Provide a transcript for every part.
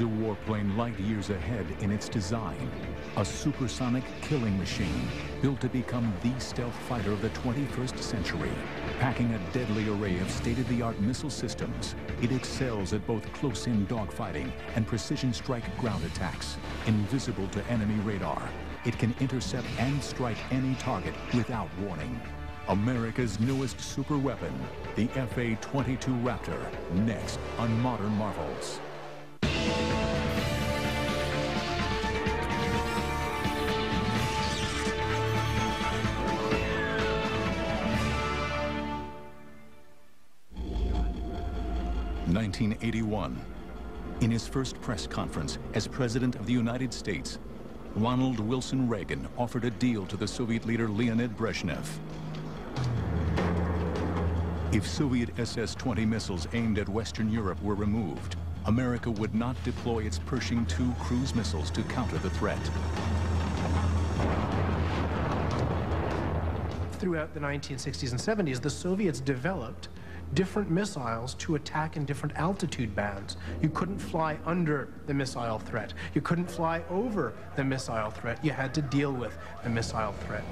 a warplane light years ahead in its design. A supersonic killing machine built to become the stealth fighter of the 21st century. Packing a deadly array of state-of-the-art missile systems, it excels at both close-in dogfighting and precision strike ground attacks. Invisible to enemy radar, it can intercept and strike any target without warning. America's newest super weapon, the FA-22 Raptor, next on Modern Marvels. 1981. In his first press conference as President of the United States, Ronald Wilson Reagan offered a deal to the Soviet leader Leonid Brezhnev. If Soviet SS-20 missiles aimed at Western Europe were removed, America would not deploy its Pershing II cruise missiles to counter the threat. Throughout the 1960s and 70s, the Soviets developed different missiles to attack in different altitude bands. You couldn't fly under the missile threat. You couldn't fly over the missile threat. You had to deal with the missile threat.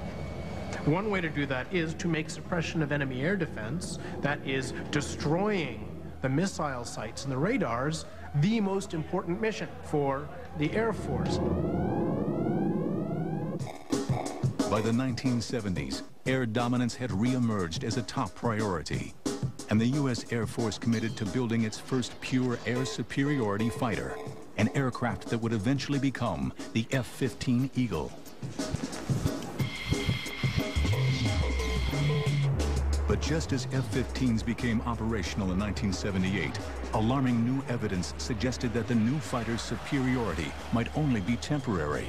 One way to do that is to make suppression of enemy air defense, that is destroying the missile sites and the radars, the most important mission for the Air Force. By the 1970s, air dominance had re-emerged as a top priority and the U.S. Air Force committed to building its first pure air superiority fighter, an aircraft that would eventually become the F-15 Eagle. But just as F-15s became operational in 1978, alarming new evidence suggested that the new fighter's superiority might only be temporary.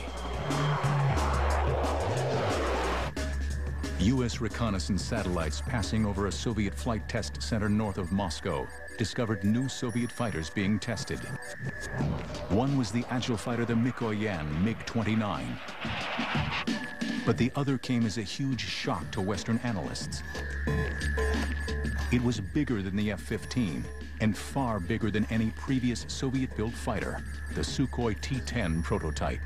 U.S. reconnaissance satellites passing over a Soviet flight test center north of Moscow discovered new Soviet fighters being tested. One was the agile fighter the Mikoyan MiG-29. But the other came as a huge shock to Western analysts. It was bigger than the F-15 and far bigger than any previous Soviet-built fighter, the Sukhoi T-10 prototype.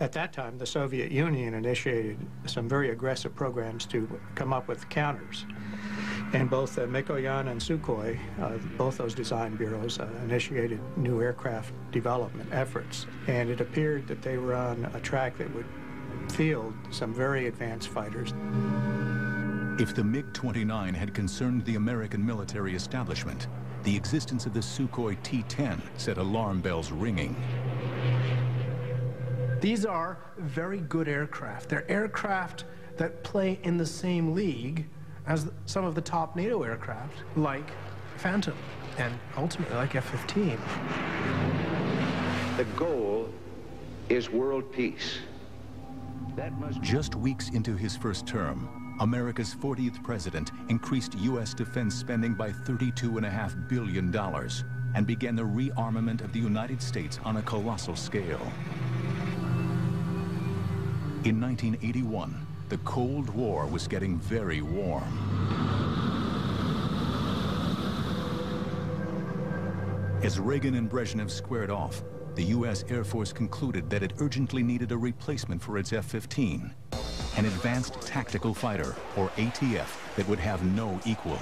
At that time, the Soviet Union initiated some very aggressive programs to come up with counters. And both uh, Mikoyan and Sukhoi, uh, both those design bureaus, uh, initiated new aircraft development efforts. And it appeared that they were on a track that would field some very advanced fighters. If the MiG-29 had concerned the American military establishment, the existence of the Sukhoi T-10 set alarm bells ringing. These are very good aircraft. They're aircraft that play in the same league as some of the top NATO aircraft, like Phantom, and ultimately like F-15. The goal is world peace. Just weeks into his first term, America's 40th president increased U.S. defense spending by $32.5 billion and began the rearmament of the United States on a colossal scale. In 1981, the Cold War was getting very warm. As Reagan and Brezhnev squared off, the U.S. Air Force concluded that it urgently needed a replacement for its F-15, an advanced tactical fighter, or ATF, that would have no equal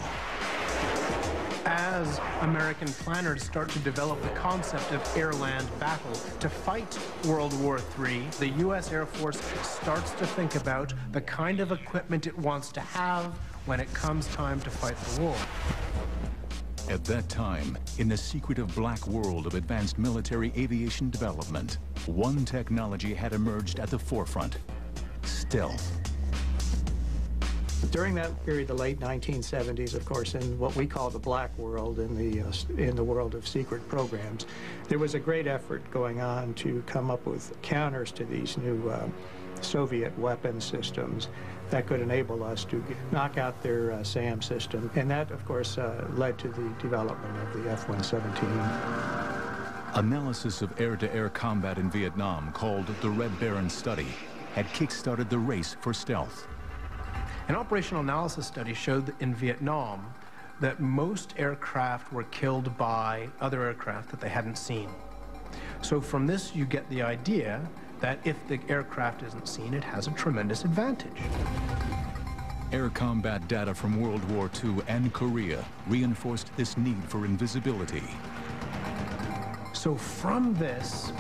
as American planners start to develop the concept of air-land battle to fight World War III, the U.S. Air Force starts to think about the kind of equipment it wants to have when it comes time to fight the war. At that time, in the secretive black world of advanced military aviation development, one technology had emerged at the forefront, stealth. During that period, the late 1970s, of course, in what we call the black world, in the, uh, in the world of secret programs, there was a great effort going on to come up with counters to these new uh, Soviet weapon systems that could enable us to knock out their uh, SAM system. And that, of course, uh, led to the development of the F-117. Analysis of air-to-air -air combat in Vietnam, called the Red Baron Study, had kick-started the race for stealth. An operational analysis study showed that in Vietnam, that most aircraft were killed by other aircraft that they hadn't seen. So from this, you get the idea that if the aircraft isn't seen, it has a tremendous advantage. Air combat data from World War II and Korea reinforced this need for invisibility. So from this,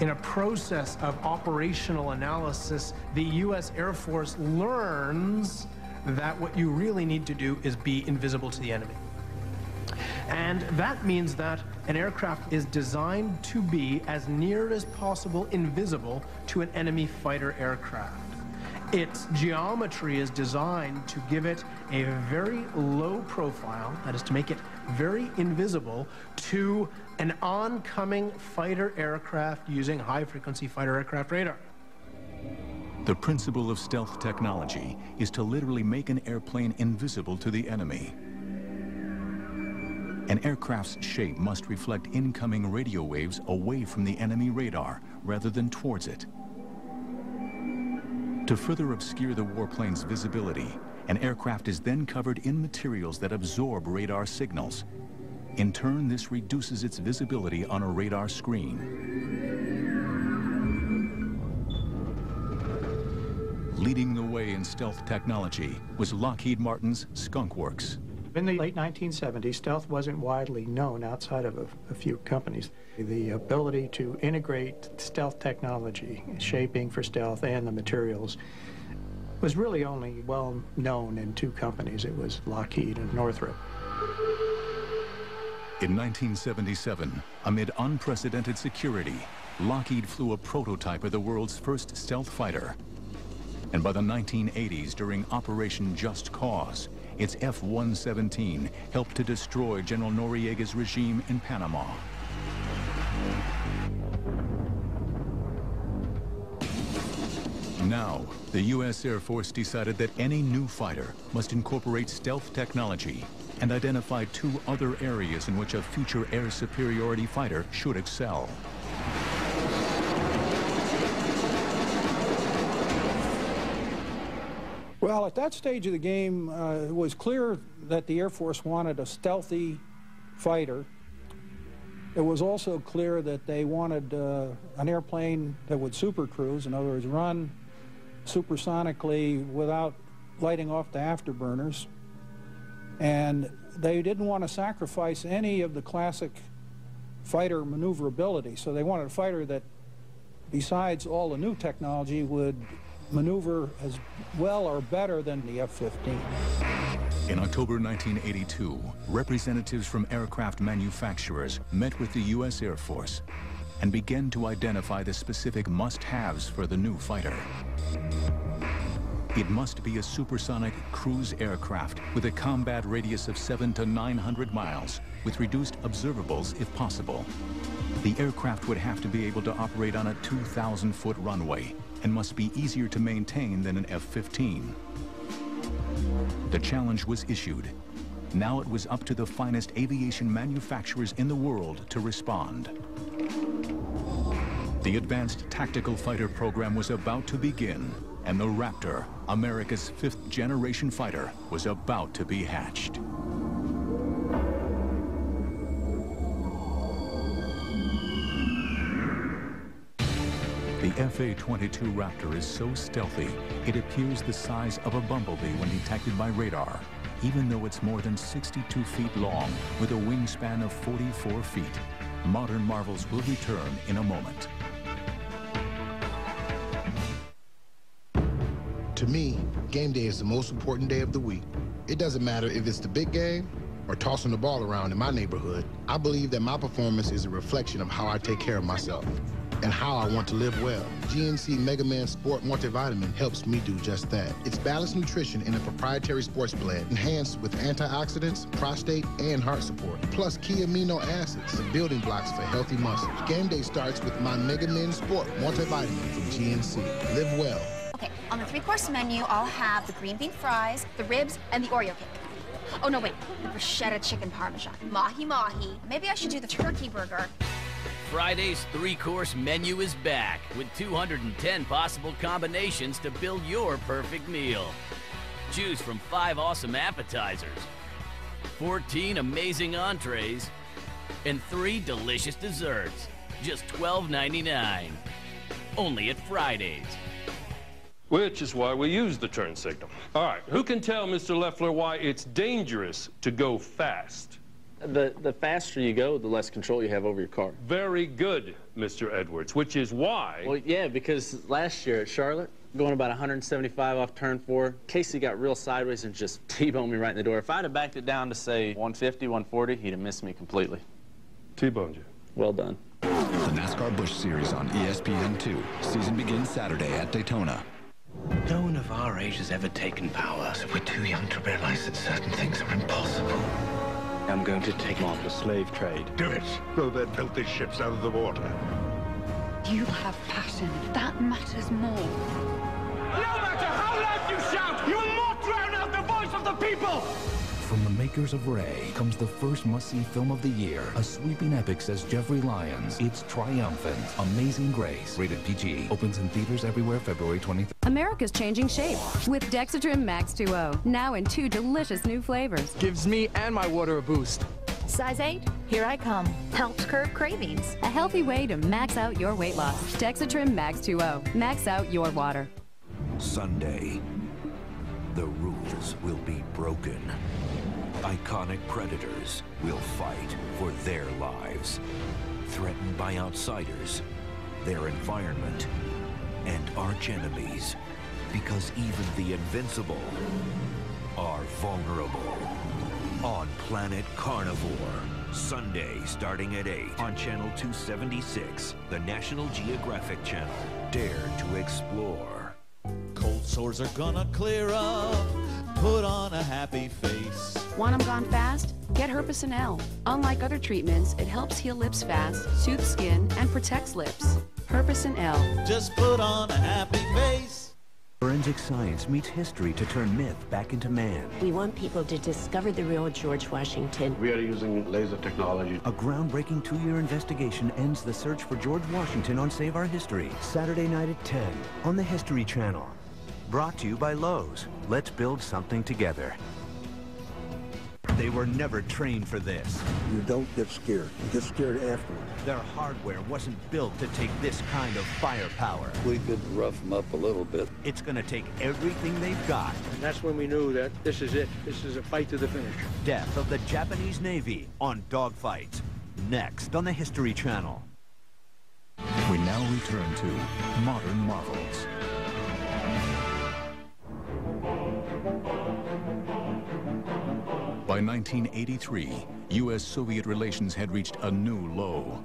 in a process of operational analysis, the U.S. Air Force learns that what you really need to do is be invisible to the enemy. And that means that an aircraft is designed to be as near as possible invisible to an enemy fighter aircraft. Its geometry is designed to give it a very low profile, that is to make it very invisible to an oncoming fighter aircraft using high-frequency fighter aircraft radar. The principle of stealth technology is to literally make an airplane invisible to the enemy. An aircraft's shape must reflect incoming radio waves away from the enemy radar rather than towards it. To further obscure the warplane's visibility, an aircraft is then covered in materials that absorb radar signals. In turn, this reduces its visibility on a radar screen. Leading the way in stealth technology was Lockheed Martin's Skunk Works. In the late 1970s, stealth wasn't widely known outside of a, a, few companies. The ability to integrate stealth technology, shaping for stealth, and the materials was really only well known in two companies. It was Lockheed and Northrop. In 1977, amid unprecedented security, Lockheed flew a prototype of the world's first stealth fighter, and by the 1980s, during Operation Just Cause, its F-117 helped to destroy General Noriega's regime in Panama. Now, the U.S. Air Force decided that any new fighter must incorporate stealth technology and identify two other areas in which a future air superiority fighter should excel. Well, at that stage of the game, uh, it was clear that the Air Force wanted a stealthy fighter. It was also clear that they wanted uh, an airplane that would supercruise, in other words, run supersonically without lighting off the afterburners. And they didn't want to sacrifice any of the classic fighter maneuverability. So they wanted a fighter that, besides all the new technology, would maneuver as well or better than the F-15. In October 1982, representatives from aircraft manufacturers met with the U.S. Air Force and began to identify the specific must-haves for the new fighter. It must be a supersonic cruise aircraft with a combat radius of 7 to 900 miles, with reduced observables if possible. The aircraft would have to be able to operate on a 2,000-foot runway and must be easier to maintain than an F-15. The challenge was issued. Now it was up to the finest aviation manufacturers in the world to respond. The Advanced Tactical Fighter program was about to begin, and the Raptor, America's fifth-generation fighter, was about to be hatched. The FA-22 Raptor is so stealthy, it appears the size of a bumblebee when detected by radar, even though it's more than 62 feet long with a wingspan of 44 feet. Modern Marvels will return in a moment. To me, game day is the most important day of the week. It doesn't matter if it's the big game or tossing the ball around in my neighborhood. I believe that my performance is a reflection of how I take care of myself and how I want to live well. GNC Mega Man Sport Multivitamin helps me do just that. It's balanced nutrition in a proprietary sports blend, enhanced with antioxidants, prostate, and heart support, plus key amino acids, the building blocks for healthy muscles. Game day starts with my Mega Man Sport Multivitamin from GNC. Live well. Okay, on the three-course menu, I'll have the green bean fries, the ribs, and the Oreo cake. Oh, no, wait, the bruschetta chicken parmesan, mahi-mahi. Maybe I should do the turkey burger. Friday's three-course menu is back with 210 possible combinations to build your perfect meal. Choose from five awesome appetizers, 14 amazing entrees, and three delicious desserts. Just $12.99. Only at Fridays. Which is why we use the turn signal. All right, who can tell Mr. Leffler why it's dangerous to go fast? The, the faster you go, the less control you have over your car. Very good, Mr. Edwards, which is why... Well, yeah, because last year at Charlotte, going about 175 off turn four, Casey got real sideways and just T-boned me right in the door. If I'd have backed it down to, say, 150, 140, he'd have missed me completely. T-boned you. Well done. The NASCAR Busch Series on ESPN2. Season begins Saturday at Daytona. No one of our age has ever taken power, so we're too young to realize that certain things are impossible. I'm going to take on the slave trade. Do it. Blow their filthy ships out of the water. You have passion. That matters more. No matter how loud you shout, you will not drown out the voice of the people! From the makers of Ray comes the first must-see film of the year. A sweeping epic, says Jeffrey Lyons. It's triumphant. Amazing Grace. Rated PG. Opens in theaters everywhere February 23rd. America's changing shape with Dexatrim Max 2.0. Now in two delicious new flavors. Gives me and my water a boost. Size 8, here I come. Helps curb cravings. A healthy way to max out your weight loss. Dexatrim Max 2.0. Max out your water. Sunday, the rules will be broken. Iconic predators will fight for their lives, threatened by outsiders, their environment, and arch enemies, because even the invincible are vulnerable. On Planet Carnivore, Sunday starting at 8 on Channel 276, the National Geographic Channel. Dare to explore. Cold sores are gonna clear up. Put on a happy face. Want them gone fast? Get Herpecin L. Unlike other treatments, it helps heal lips fast, soothes skin, and protects lips. Herpecin L. Just put on a happy face. Forensic science meets history to turn myth back into man. We want people to discover the real George Washington. We are using laser technology. A groundbreaking two-year investigation ends the search for George Washington on Save Our History. Saturday night at 10 on the History Channel. Brought to you by Lowe's. Let's build something together. They were never trained for this. You don't get scared. You get scared afterwards. Their hardware wasn't built to take this kind of firepower. We could rough them up a little bit. It's going to take everything they've got. And that's when we knew that this is it. This is a fight to the finish. Death of the Japanese Navy on Dogfights. Next on the History Channel. We now return to Modern Marvels. By 1983, U.S.-Soviet relations had reached a new low.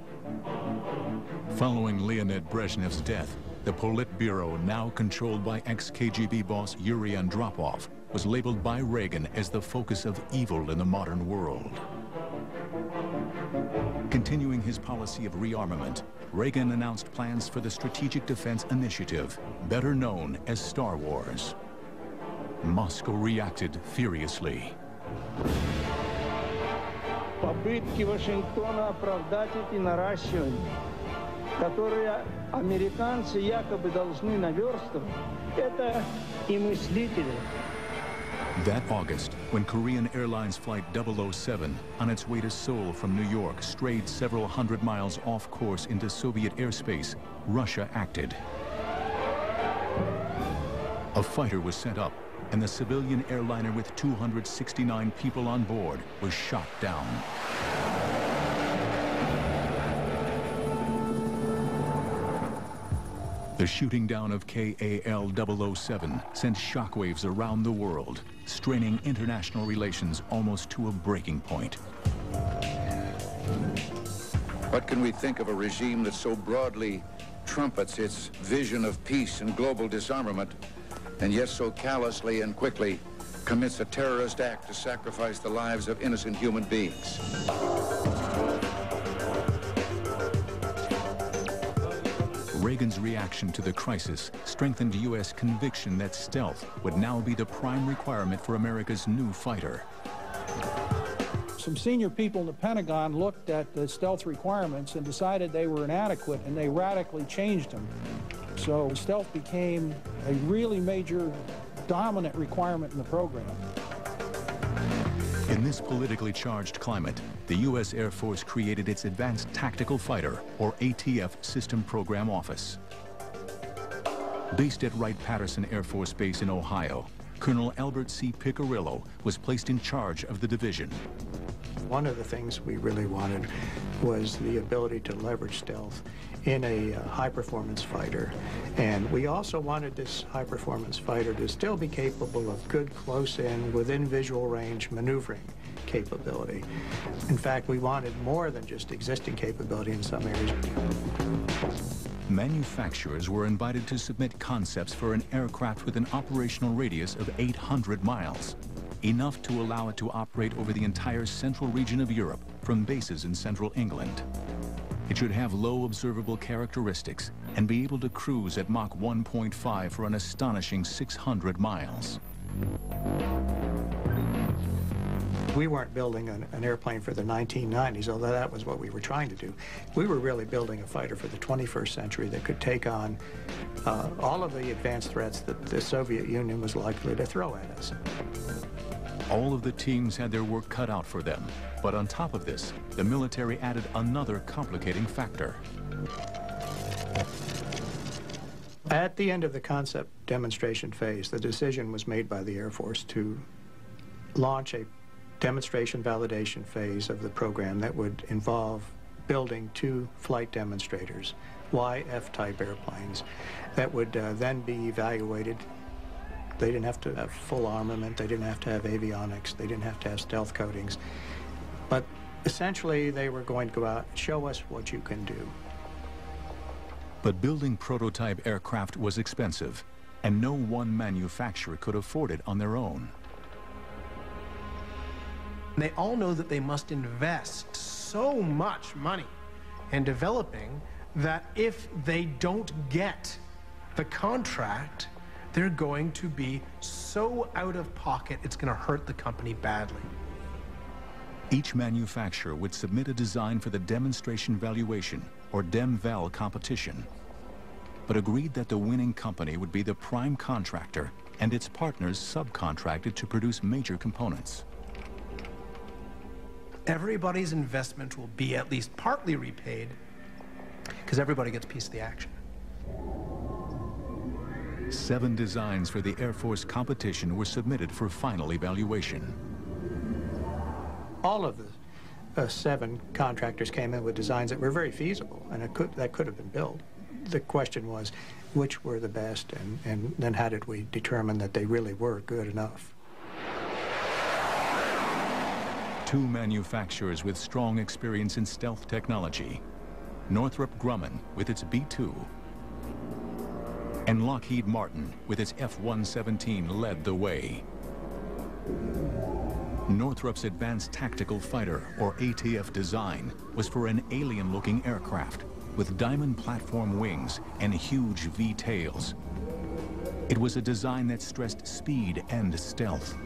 Following Leonid Brezhnev's death, the Politburo, now controlled by ex-KGB boss Yuri Andropov, was labeled by Reagan as the focus of evil in the modern world. Continuing his policy of rearmament, Reagan announced plans for the Strategic Defense Initiative, better known as Star Wars. Moscow reacted furiously. Попытки Вашингтона оправдать эти наращивания, которые американцы якобы должны наверстывать, это и мыслители. That August, when Korean Airlines Flight 007, on its way to Seoul from New York, strayed several hundred miles off course into Soviet airspace, Russia acted. A fighter was sent up, and the civilian airliner with 269 people on board was shot down. The shooting down of KAL-007 sent shockwaves around the world, straining international relations almost to a breaking point. What can we think of a regime that so broadly trumpets its vision of peace and global disarmament, and yet so callously and quickly commits a terrorist act to sacrifice the lives of innocent human beings? Reagan's reaction to the crisis strengthened U.S. conviction that stealth would now be the prime requirement for America's new fighter. Some senior people in the Pentagon looked at the stealth requirements and decided they were inadequate, and they radically changed them. So stealth became a really major, dominant requirement in the program. In this politically charged climate, the U.S. Air Force created its Advanced Tactical Fighter, or ATF, System Program Office. Based at Wright-Patterson Air Force Base in Ohio, Colonel Albert C. Piccirillo was placed in charge of the division. One of the things we really wanted was the ability to leverage stealth in a uh, high-performance fighter. And we also wanted this high-performance fighter to still be capable of good close-in, within visual range maneuvering capability. In fact, we wanted more than just existing capability in some areas. Manufacturers were invited to submit concepts for an aircraft with an operational radius of 800 miles, enough to allow it to operate over the entire central region of Europe from bases in central England. It should have low observable characteristics and be able to cruise at Mach 1.5 for an astonishing 600 miles. We weren't building an, an, airplane for the 1990s, although that was what we were trying to do. We were really building a fighter for the 21st century that could take on uh, all of the advanced threats that the Soviet Union was likely to throw at us. All of the teams had their work cut out for them. But on top of this, the military added another complicating factor. At the end of the concept demonstration phase, the decision was made by the Air Force to launch a demonstration validation phase of the program that would involve building two flight demonstrators, YF-type airplanes, that would uh, then be evaluated. They didn't have to have full armament, they didn't have to have avionics, they didn't have to have stealth coatings. But essentially, they were going to go out and show us what you can do. But building prototype aircraft was expensive, and no one manufacturer could afford it on their own. They all know that they must invest so much money in developing that if they don't get the contract, they're going to be so out of pocket, it's going to hurt the company badly. Each manufacturer would submit a design for the demonstration valuation, or DEMVAL competition, but agreed that the winning company would be the prime contractor and its partners subcontracted to produce major components everybody's investment will be at least partly repaid because everybody gets a piece of the action. Seven designs for the Air Force competition were submitted for final evaluation. All of the uh, seven contractors came in with designs that were very feasible and could, that could have been built. The question was which were the best and, and then how did we determine that they really were good enough? two manufacturers with strong experience in stealth technology, Northrop Grumman with its B-2 and Lockheed Martin with its F-117 led the way. Northrop's Advanced Tactical Fighter, or ATF design, was for an alien-looking aircraft with diamond planform wings and huge V-tails. It was a design that stressed speed and stealth.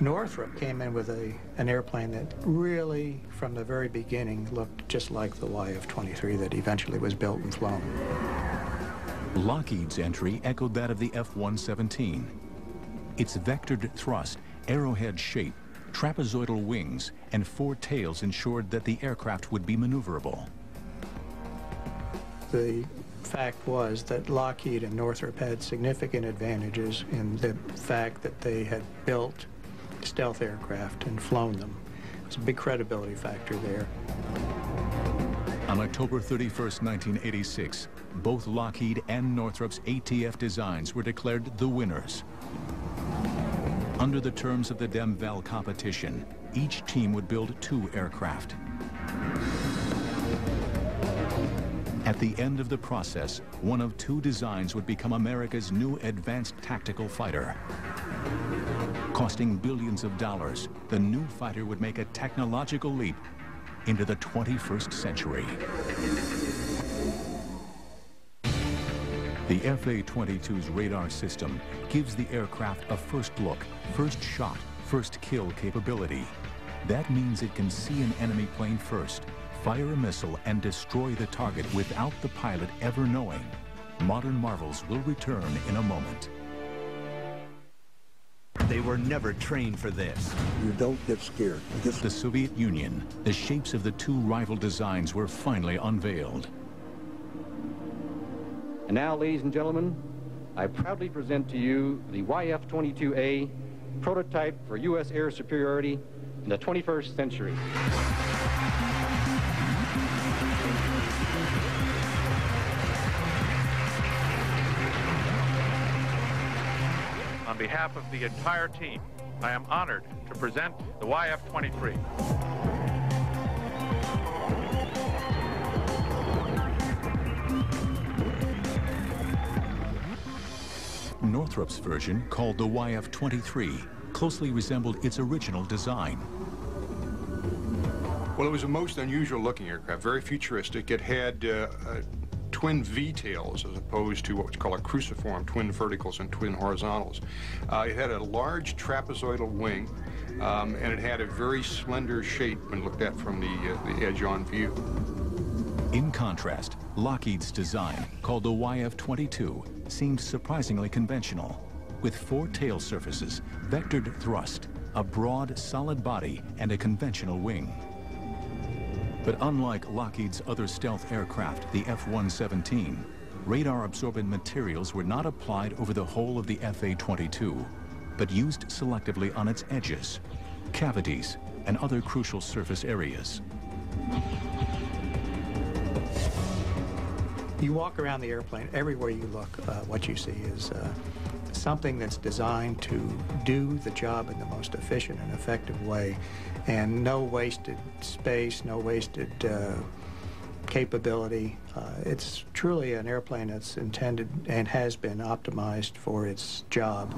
Northrop came in with a, an airplane that really, from the very beginning, looked just like the YF-23 that eventually was built and flown. Lockheed's entry echoed that of the F-117. Its vectored thrust, arrowhead shape, trapezoidal wings, and four tails ensured that the aircraft would be maneuverable. The fact was that Lockheed and Northrop had significant advantages in the fact that they had built stealth aircraft and flown them. It's a big credibility factor there. On October 31, 1986, both Lockheed and Northrop's ATF designs were declared the winners. Under the terms of the DEMVAL competition, each team would build two aircraft. At the end of the process, one of two designs would become America's new advanced tactical fighter. Costing billions of dollars, the new fighter would make a technological leap into the 21st century. The FA-22's radar system gives the aircraft a first look, first shot, first kill capability. That means it can see an enemy plane first, fire a missile, and destroy the target without the pilot ever knowing. Modern Marvels will return in a moment. They were never trained for this. You don't get scared. Get... The Soviet Union, the shapes of the two rival designs were finally unveiled. And now, ladies and gentlemen, I proudly present to you the YF-22A prototype for U.S. air superiority in the 21st century. Behalf of the entire team, I am honored to present the YF-23. Northrop's version, called the YF-23, closely resembled its original design. Well, it was a most unusual looking aircraft, very futuristic. It had uh, uh, twin V-tails as opposed to what we call a cruciform, twin verticals and twin horizontals. Uh, it had a large trapezoidal wing, um, and it had a very slender shape when looked at from the, uh, the edge-on view. In contrast, Lockheed's design, called the YF-22, seemed surprisingly conventional, with four tail surfaces, vectored thrust, a broad, solid body, and a conventional wing. But unlike Lockheed's other stealth aircraft, the F-117, radar-absorbent materials were not applied over the whole of the FA-22, but used selectively on its edges, cavities, and other crucial surface areas. You walk around the airplane, everywhere you look, uh, what you see is uh, something that's designed to do the job in the most efficient and effective way, and no wasted space, no wasted uh, capability. Uh, it's truly an airplane that's intended and has been optimized for its job.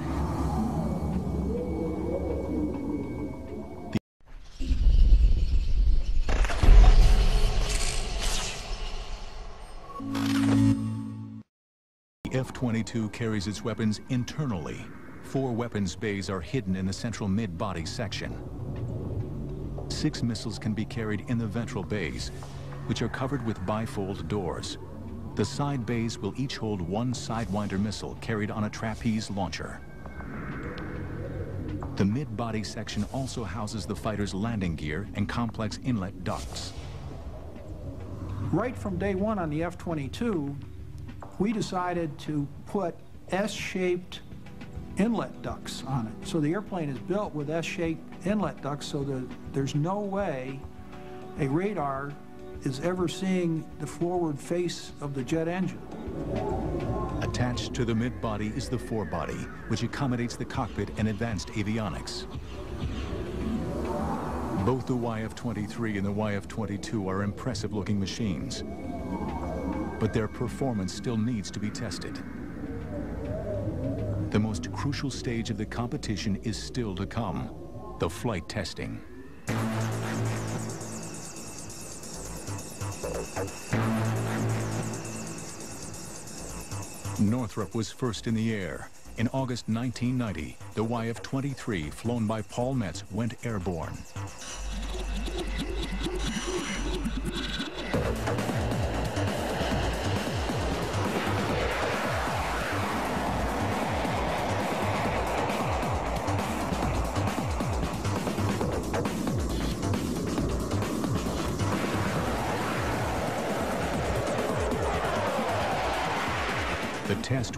The F-22 carries its weapons internally. Four weapons bays are hidden in the central mid-body section. Six missiles can be carried in the ventral bays, which are covered with bifold doors. The side bays will each hold one Sidewinder missile carried on a trapeze launcher. The mid-body section also houses the fighter's landing gear and complex inlet ducts. Right from day one on the F-22, we decided to put S-shaped inlet ducts on it. So the airplane is built with S-shaped inlet ducts so that there's no way a radar is ever seeing the forward face of the jet engine. Attached to the mid-body is the forebody, which accommodates the cockpit and advanced avionics. Both the YF-23 and the YF-22 are impressive-looking machines but their performance still needs to be tested. The most crucial stage of the competition is still to come, the flight testing. Northrop was first in the air. In August 1990, the YF-23, flown by Paul Metz, went airborne.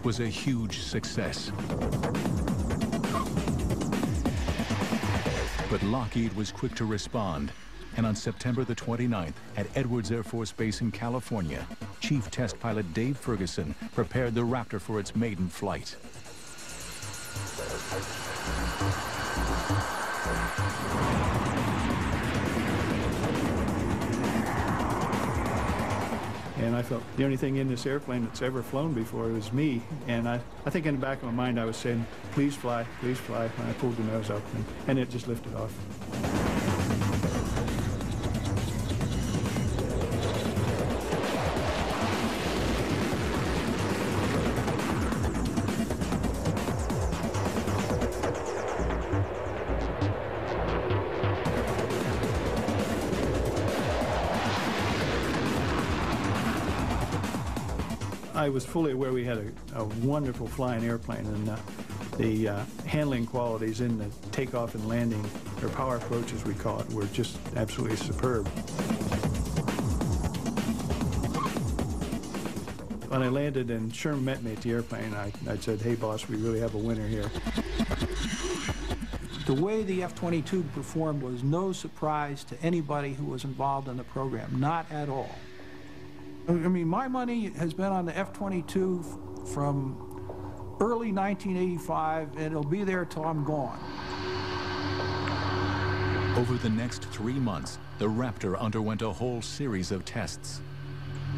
Was a huge success. But Lockheed was quick to respond, and on September the 29th, at Edwards Air Force Base in California, Chief Test Pilot Dave Ferguson prepared the Raptor for its maiden flight. And I felt the only thing in this airplane that's ever flown before was me. And I, I think in the back of my mind I was saying, please fly, please fly, when I pulled the nose up. And, and it just lifted off. I was fully aware we had a, a wonderful flying airplane, and uh, the uh, handling qualities in the takeoff and landing, or power approach as we call it, were just absolutely superb. When I landed and Sherm met me at the airplane, I, I said, hey boss, we really have a winner here. The way the F-22 performed was no surprise to anybody who was involved in the program, not at all. I mean, my money has been on the F-22 from early 1985, and it'll be there till I'm gone. Over the next three months, the Raptor underwent a whole series of tests.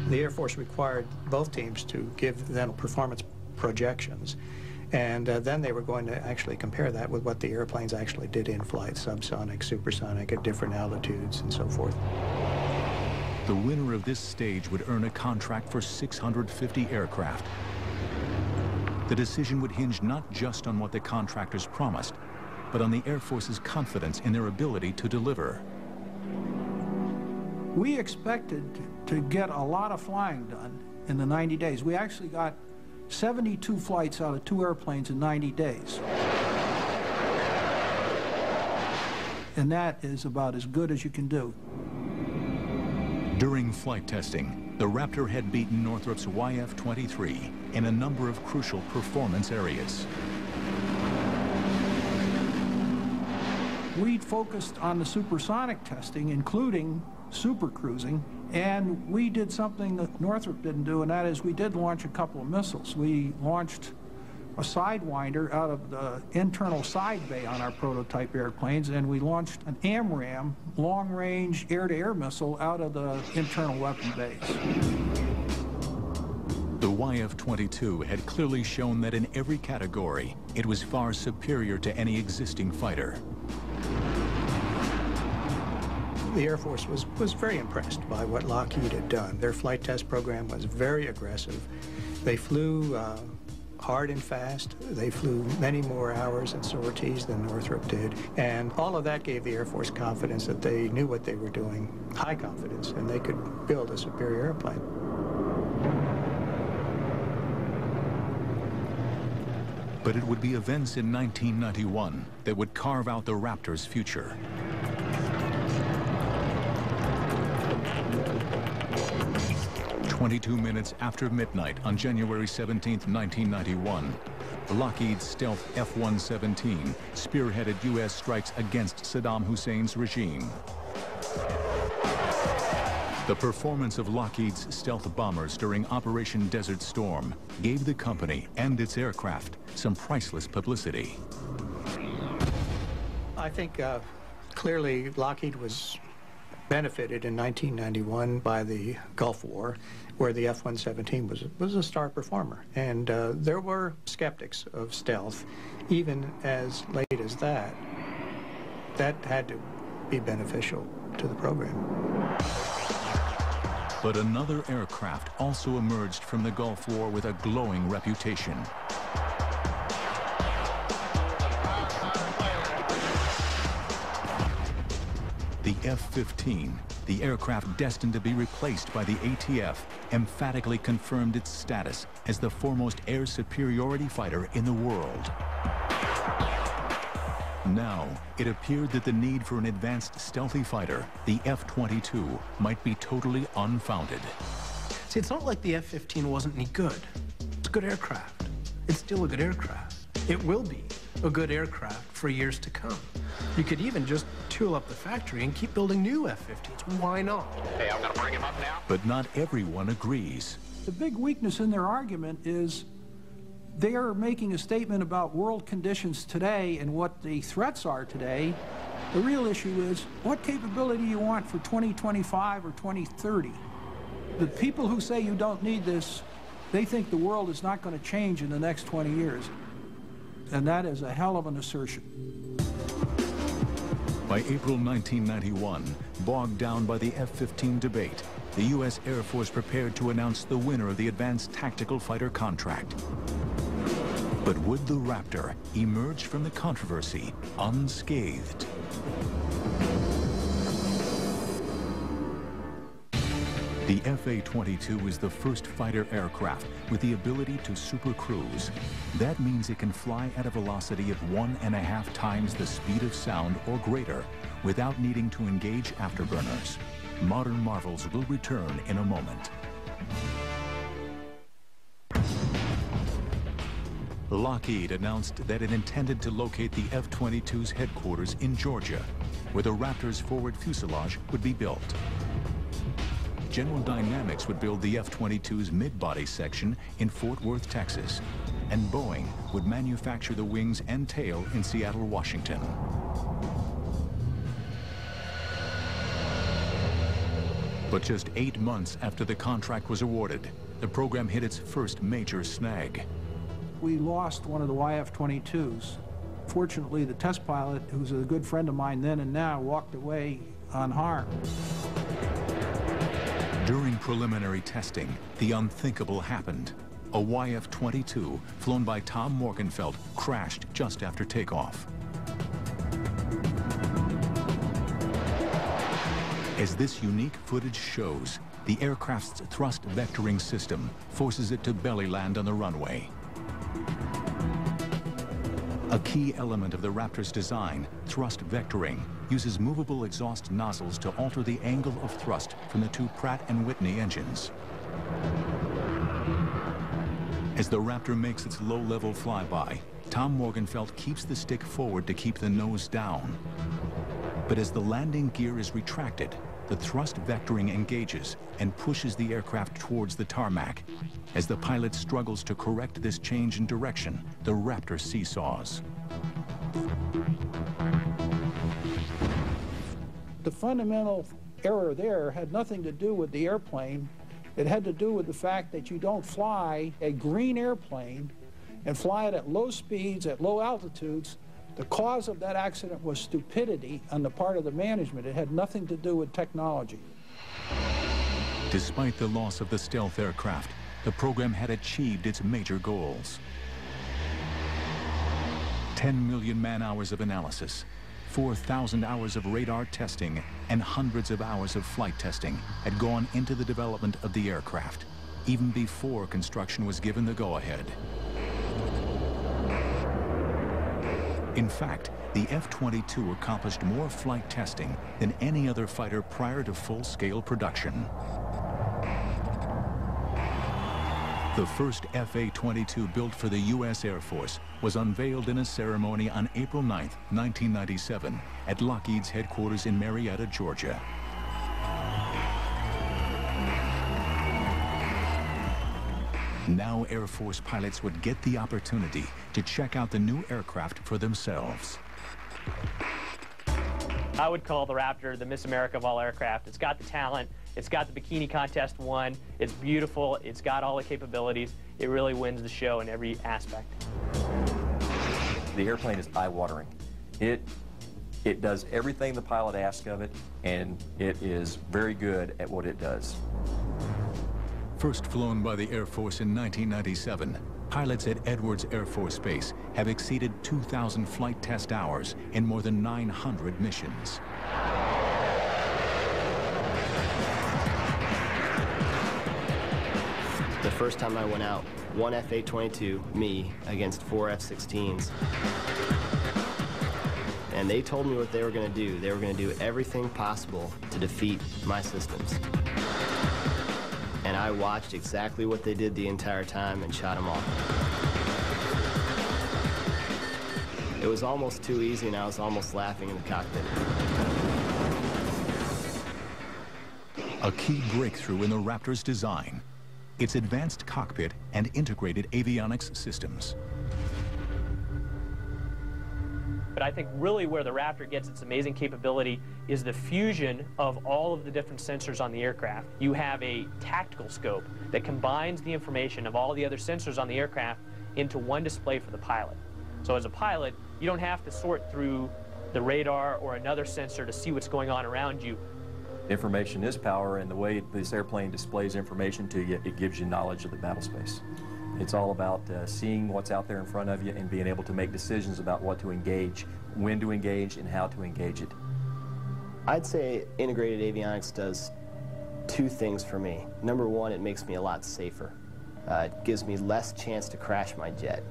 The Air Force required both teams to give them performance projections. And uh, then they were going to actually compare that with what the airplanes actually did in flight, subsonic, supersonic, at different altitudes, and so forth. The winner of this stage would earn a contract for 650 aircraft. The decision would hinge not just on what the contractors promised, but on the Air Force's confidence in their ability to deliver. We expected to get a lot of flying done in the 90 days. We actually got 72 flights out of two airplanes in 90 days. And that is about as good as you can do. During flight testing, the Raptor had beaten Northrop's YF-23 in a number of crucial performance areas. We focused on the supersonic testing, including supercruising, and we did something that Northrop didn't do, and that is we did launch a couple of missiles. We launched a Sidewinder out of the internal side bay on our prototype airplanes, and we launched an AMRAAM long-range air-to-air missile out of the internal weapon bays. The YF-22 had clearly shown that in every category, it was far superior to any existing fighter. The Air Force was, was very impressed by what Lockheed had done. Their flight test program was very aggressive. They flew uh, hard and fast. They flew many more hours and sorties than Northrop did. And all of that gave the Air Force confidence that they knew what they were doing, high confidence, and they could build a superior airplane. But it would be events in 1991 that would carve out the Raptor's future. 22 minutes after midnight on January 17, 1991, Lockheed's stealth F-117 spearheaded U.S. strikes against Saddam Hussein's regime. The performance of Lockheed's stealth bombers during Operation Desert Storm gave the company and its aircraft some priceless publicity. I think uh, clearly Lockheed was benefited in 1991 by the Gulf War where the F-117 was, was a star performer. And uh, there were skeptics of stealth, even as late as that. That had to be beneficial to the program. But another aircraft also emerged from the Gulf War with a glowing reputation. The F-15 the aircraft destined to be replaced by the ATF emphatically confirmed its status as the foremost air superiority fighter in the world. Now, it appeared that the need for an advanced stealthy fighter, the F-22, might be totally unfounded. See, it's not like the F-15 wasn't any good. It's a good aircraft. It's still a good aircraft. It will be a good aircraft for years to come. You could even just tool up the factory and keep building new F-15s. Why not? Hey, I'm going to bring him up now. But not everyone agrees. The big weakness in their argument is they are making a statement about world conditions today and what the threats are today. The real issue is what capability you want for 2025 or 2030. The people who say you don't need this, they think the world is not going to change in the next 20 years. And that is a hell of an assertion. By April 1991, bogged down by the F-15 debate, the U.S. Air Force prepared to announce the winner of the Advanced Tactical Fighter contract. But would the Raptor emerge from the controversy unscathed? The FA-22 is the first fighter aircraft with the ability to supercruise. That means it can fly at a velocity of one and a half times the speed of sound or greater without needing to engage afterburners. Modern marvels will return in a moment. Lockheed announced that it intended to locate the F-22's headquarters in Georgia, where the Raptor's forward fuselage would be built. General Dynamics would build the F-22's mid-body section in Fort Worth, Texas, and Boeing would manufacture the wings and tail in Seattle, Washington. But just eight months after the contract was awarded, the program hit its first major snag. We lost one of the YF-22s. Fortunately, the test pilot, who's a good friend of mine then and now, walked away unharmed. During preliminary testing, the unthinkable happened. A YF-22, flown by Tom Morgenfeld, crashed just after takeoff. As this unique footage shows, the aircraft's thrust vectoring system forces it to belly land on the runway. A key element of the Raptor's design, thrust vectoring, uses movable exhaust nozzles to alter the angle of thrust from the two Pratt & Whitney engines. As the Raptor makes its low-level flyby, Tom Morgenfeld keeps the stick forward to keep the nose down. But as the landing gear is retracted, the thrust vectoring engages and pushes the aircraft towards the tarmac. As the pilot struggles to correct this change in direction, the Raptor seesaws. The fundamental error there had nothing to do with the airplane. It had to do with the fact that you don't fly a green airplane and fly it at low speeds, at low altitudes, the cause of that accident was stupidity on the part of the management. It had nothing to do with technology. Despite the loss of the stealth aircraft, the program had achieved its major goals. 10 million man-hours of analysis, 4,000 hours of radar testing, and hundreds of hours of flight testing had gone into the development of the aircraft, even before construction was given the go-ahead. In fact, the F-22 accomplished more flight testing than any other fighter prior to full-scale production. The first FA-22 built for the U.S. Air Force was unveiled in a ceremony on April 9, 1997, at Lockheed's headquarters in Marietta, Georgia. Now Air Force pilots would get the opportunity to check out the new aircraft for themselves. I would call the Raptor the Miss America of all aircraft. It's got the talent, it's got the bikini contest won, it's beautiful, it's got all the capabilities. It really wins the show in every aspect. The airplane is eye-watering. It, it does everything the pilot asks of it, and it is very good at what it does. First flown by the Air Force in 1997, pilots at Edwards Air Force Base have exceeded 2,000 flight test hours in more than 900 missions. The first time I went out, one FA-22, me, against four F-16s. And they told me what they were going to do. They were going to do everything possible to defeat my systems. And I watched exactly what they did the entire time and shot them off. It was almost too easy and I was almost laughing in the cockpit. A key breakthrough in the Raptor's design, its advanced cockpit and integrated avionics systems. But I think really where the Raptor gets its amazing capability is the fusion of all of the different sensors on the aircraft. You have a tactical scope that combines the information of all the other sensors on the aircraft into one display for the pilot. So as a pilot, you don't have to sort through the radar or another sensor to see what's going on around you. Information is power, and the way this airplane displays information to you, it gives you knowledge of the battle space. It's all about uh, seeing what's out there in front of you and being able to make decisions about what to engage, when to engage, and how to engage it. I'd say integrated avionics does two things for me. Number one, it makes me a lot safer. Uh, it gives me less chance to crash my jet.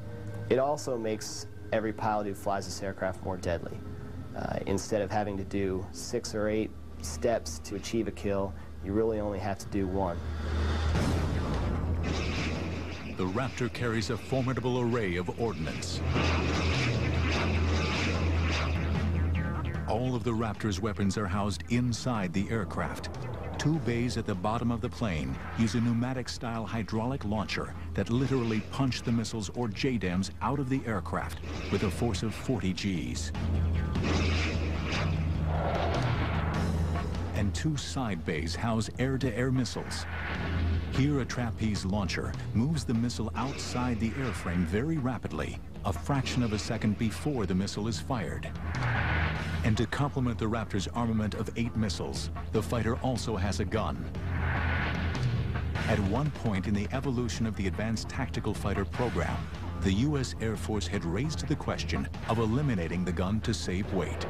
It also makes every pilot who flies this aircraft more deadly. Uh, instead of having to do six or eight steps to achieve a kill, you really only have to do one. The Raptor carries a formidable array of ordnance. All of the Raptor's weapons are housed inside the aircraft. Two bays at the bottom of the plane use a pneumatic-style hydraulic launcher that literally punch the missiles or JDAMs out of the aircraft with a force of 40 Gs. And two side bays house air-to-air -air missiles. Here, a trapeze launcher moves the missile outside the airframe very rapidly, a fraction of a second before the missile is fired. And to complement the Raptor's armament of eight missiles, the fighter also has a gun. At one point in the evolution of the Advanced Tactical Fighter program, the U.S. Air Force had raised the question of eliminating the gun to save weight.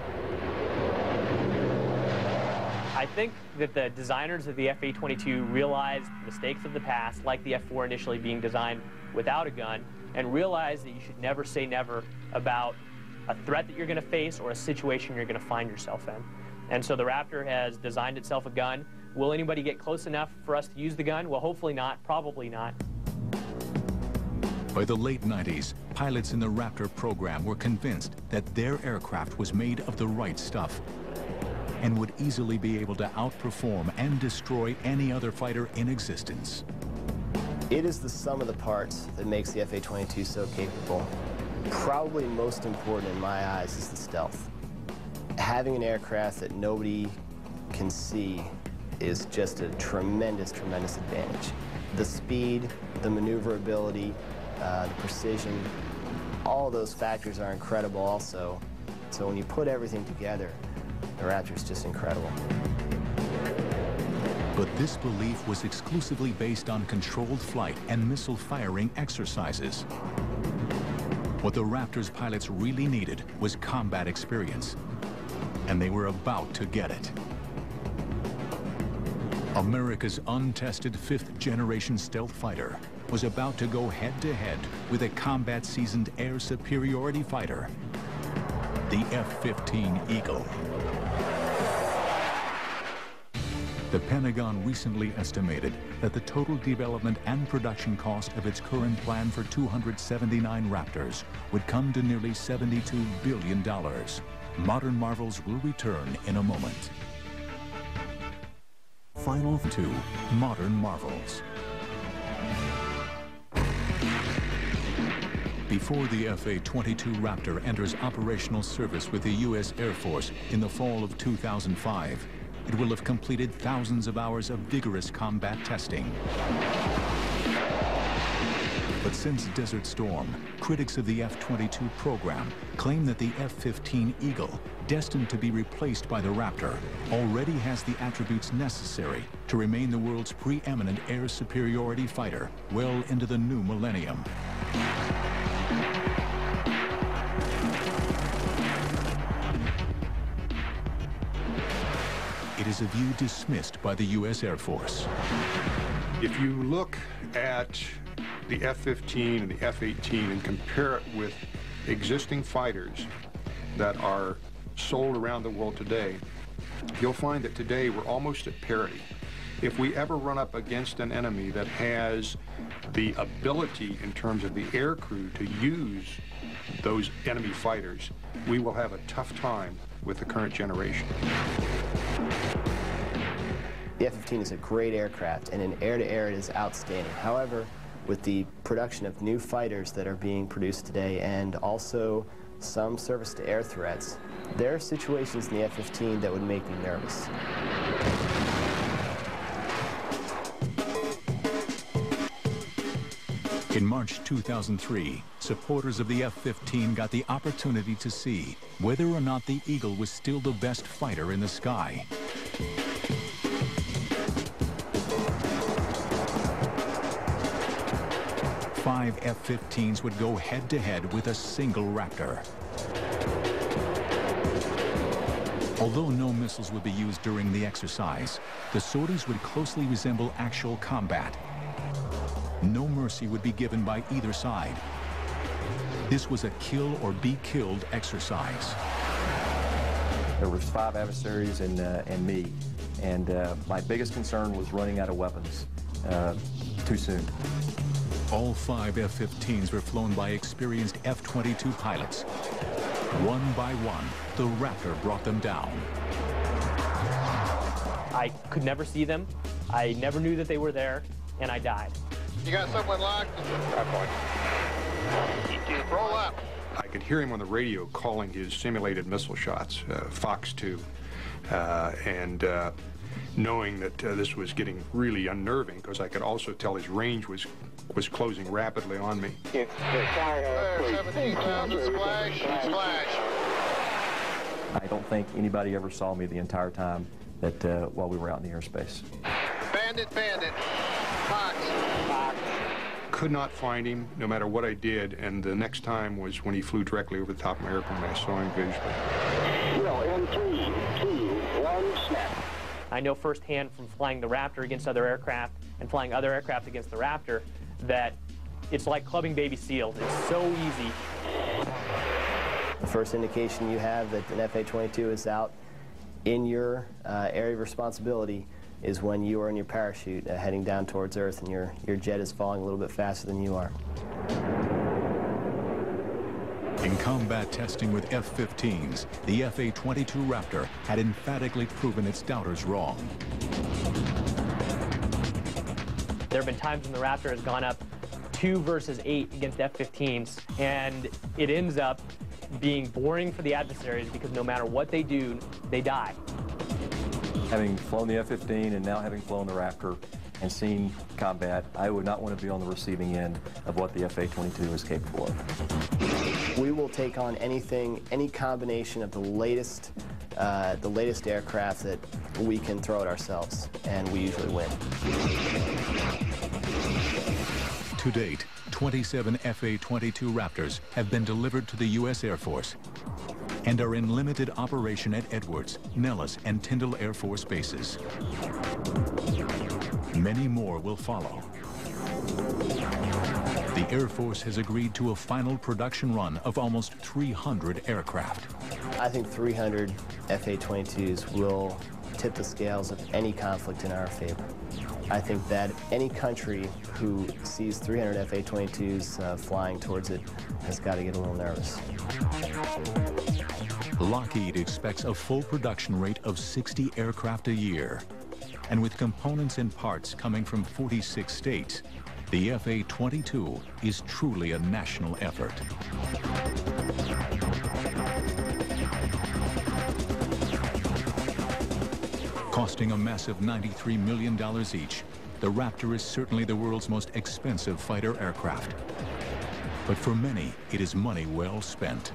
I think that the designers of the F-A-22 realized mistakes of the past, like the F-4 initially being designed without a gun, and realized that you should never say never about a threat that you're going to face or a situation you're going to find yourself in. And so the Raptor has designed itself a gun. Will anybody get close enough for us to use the gun? Well, hopefully not, probably not. By the late 90s, pilots in the Raptor program were convinced that their aircraft was made of the right stuff and would easily be able to outperform and destroy any other fighter in existence. It is the sum of the parts that makes the F-A-22 so capable. Probably most important in my eyes is the stealth. Having an aircraft that nobody can see is just a tremendous, tremendous advantage. The speed, the maneuverability, uh, the precision, all those factors are incredible also. So when you put everything together, the Raptor's just incredible. But this belief was exclusively based on controlled flight and missile firing exercises. What the Raptor's pilots really needed was combat experience, and they were about to get it. America's untested fifth-generation stealth fighter was about to go head-to-head -head with a combat-seasoned air superiority fighter, the F-15 Eagle. The Pentagon recently estimated that the total development and production cost of its current plan for 279 Raptors would come to nearly $72 billion. Modern Marvels will return in a moment. Final 2, Modern Marvels. Before the FA-22 Raptor enters operational service with the U.S. Air Force in the fall of 2005, it will have completed thousands of hours of vigorous combat testing. But since Desert Storm, critics of the F-22 program claim that the F-15 Eagle, destined to be replaced by the Raptor, already has the attributes necessary to remain the world's preeminent air superiority fighter well into the new millennium. Is a view dismissed by the U.S. Air Force. If you look at the F-15 and the F-18 and compare it with existing fighters that are sold around the world today, you'll find that today we're almost at parity. If we ever run up against an enemy that has the ability in terms of the air crew to use those enemy fighters, we will have a tough time with the current generation. The F-15 is a great aircraft, and in air-to-air -air it is outstanding. However, with the production of new fighters that are being produced today and also some surface-to-air threats, there are situations in the F-15 that would make me nervous. In March 2003, supporters of the F-15 got the opportunity to see whether or not the Eagle was still the best fighter in the sky. Five F-15s would go head-to-head -head with a single Raptor. Although no missiles would be used during the exercise, the sorties would closely resemble actual combat. No mercy would be given by either side. This was a kill or be killed exercise. There was five adversaries and, uh, and me, and uh, my biggest concern was running out of weapons uh, too soon. All five F-15s were flown by experienced F-22 pilots. One by one, the Raptor brought them down. I could never see them. I never knew that they were there, and I died. You got someone locked? Five point. Roll up. I could hear him on the radio calling his simulated missile shots, uh, Fox 2, uh, and uh, knowing that uh, this was getting really unnerving because I could also tell his range was was closing rapidly on me. I don't think anybody ever saw me the entire time that uh, while we were out in the airspace. Bandit, bandit, Fox. Fox. Could not find him no matter what I did, and the next time was when he flew directly over the top of my airplane. I saw him visually. Well, N3, I know firsthand from flying the Raptor against other aircraft and flying other aircraft against the Raptor that it's like clubbing baby seals. It's so easy. The first indication you have that an FA-22 is out in your uh, area of responsibility is when you are in your parachute uh, heading down towards Earth and your, your jet is falling a little bit faster than you are. In combat testing with F-15s, the F-A-22 Raptor had emphatically proven its doubters wrong. There have been times when the Raptor has gone up two versus eight against F-15s, and it ends up being boring for the adversaries because no matter what they do, they die. Having flown the F-15 and now having flown the Raptor and seen combat, I would not want to be on the receiving end of what the FA-22 is capable of. We will take on anything, any combination of the latest, uh, the latest aircraft that we can throw at ourselves, and we usually win. To date, 27 FA-22 Raptors have been delivered to the U.S. Air Force and are in limited operation at Edwards, Nellis, and Tyndall Air Force bases. Many more will follow. The Air Force has agreed to a final production run of almost 300 aircraft. I think 300 FA-22s will tip the scales of any conflict in our favor. I think that any country who sees 300 FA-22s uh, flying towards it has got to get a little nervous. Lockheed expects a full production rate of 60 aircraft a year. And with components and parts coming from 46 states, the FA-22 is truly a national effort. Costing a massive $93 million each, the Raptor is certainly the world's most expensive fighter aircraft. But for many, it is money well spent.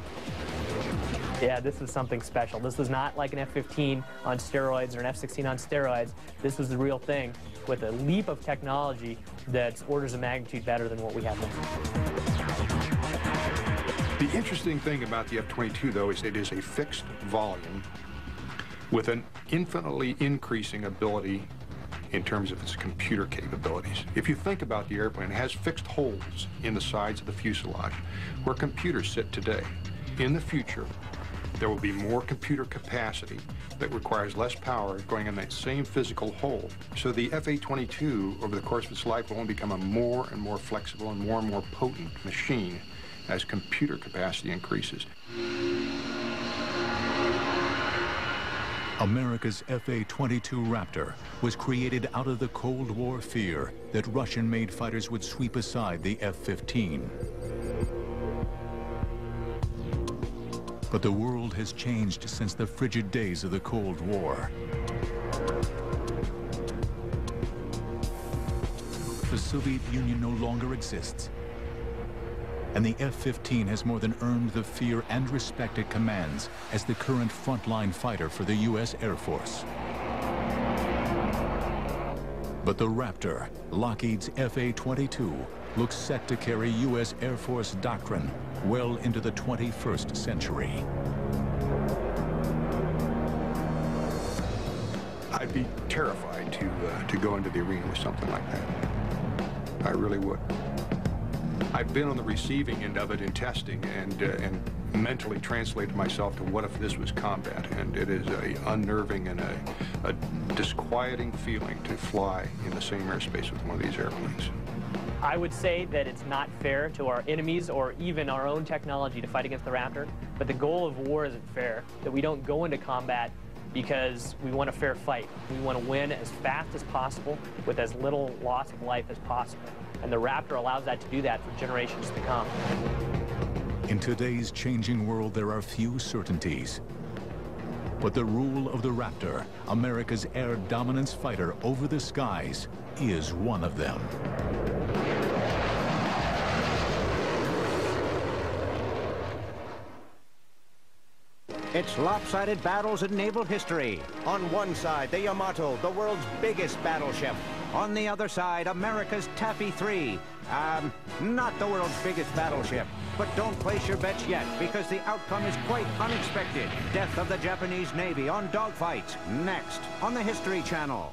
Yeah, this is something special. This is not like an F-15 on steroids or an F-16 on steroids. This is the real thing with a leap of technology that's orders of magnitude better than what we have now. The interesting thing about the F-22, though, is it is a fixed volume with an infinitely increasing ability in terms of its computer capabilities. If you think about the airplane, it has fixed holes in the sides of the fuselage where computers sit today. In the future, there will be more computer capacity that requires less power going in that same physical hole. So the F-A-22, over the course of its life, will only become a more and more flexible and more and more potent machine as computer capacity increases. America's FA-22 Raptor was created out of the Cold War fear that Russian-made fighters would sweep aside the F-15. But the world has changed since the frigid days of the Cold War. The Soviet Union no longer exists. And the F-15 has more than earned the fear and respect it commands as the current frontline fighter for the U.S. Air Force. But the Raptor, Lockheed's FA-22, looks set to carry U.S. Air Force doctrine well into the 21st century. I'd be terrified to uh, to go into the arena with something like that. I really would. I've been on the receiving end of it in testing and uh, and mentally translated myself to what if this was combat, and it is a unnerving and a, a disquieting feeling to fly in the same airspace with one of these airplanes. I would say that it's not fair to our enemies or even our own technology to fight against the Raptor, but the goal of war isn't fair, that we don't go into combat because we want a fair fight. We want to win as fast as possible with as little loss of life as possible. And the Raptor allows that to do that for generations to come. In today's changing world, there are few certainties. But the rule of the Raptor, America's air dominance fighter over the skies, is one of them. It's lopsided battles in naval history. On one side, the Yamato, the world's biggest battleship. On the other side, America's Taffy 3. Um, not the world's biggest battleship. But don't place your bets yet, because the outcome is quite unexpected. Death of the Japanese Navy on dogfights. Next, on the History Channel.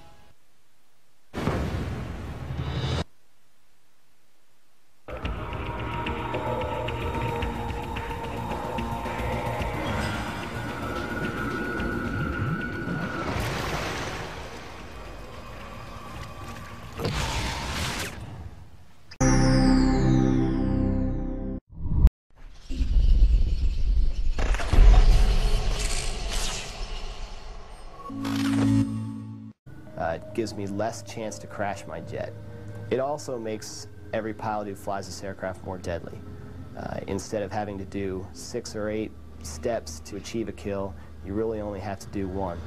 Gives me less chance to crash my jet. It also makes every pilot who flies this aircraft more deadly. Uh, instead of having to do six or eight steps to achieve a kill, you really only have to do one.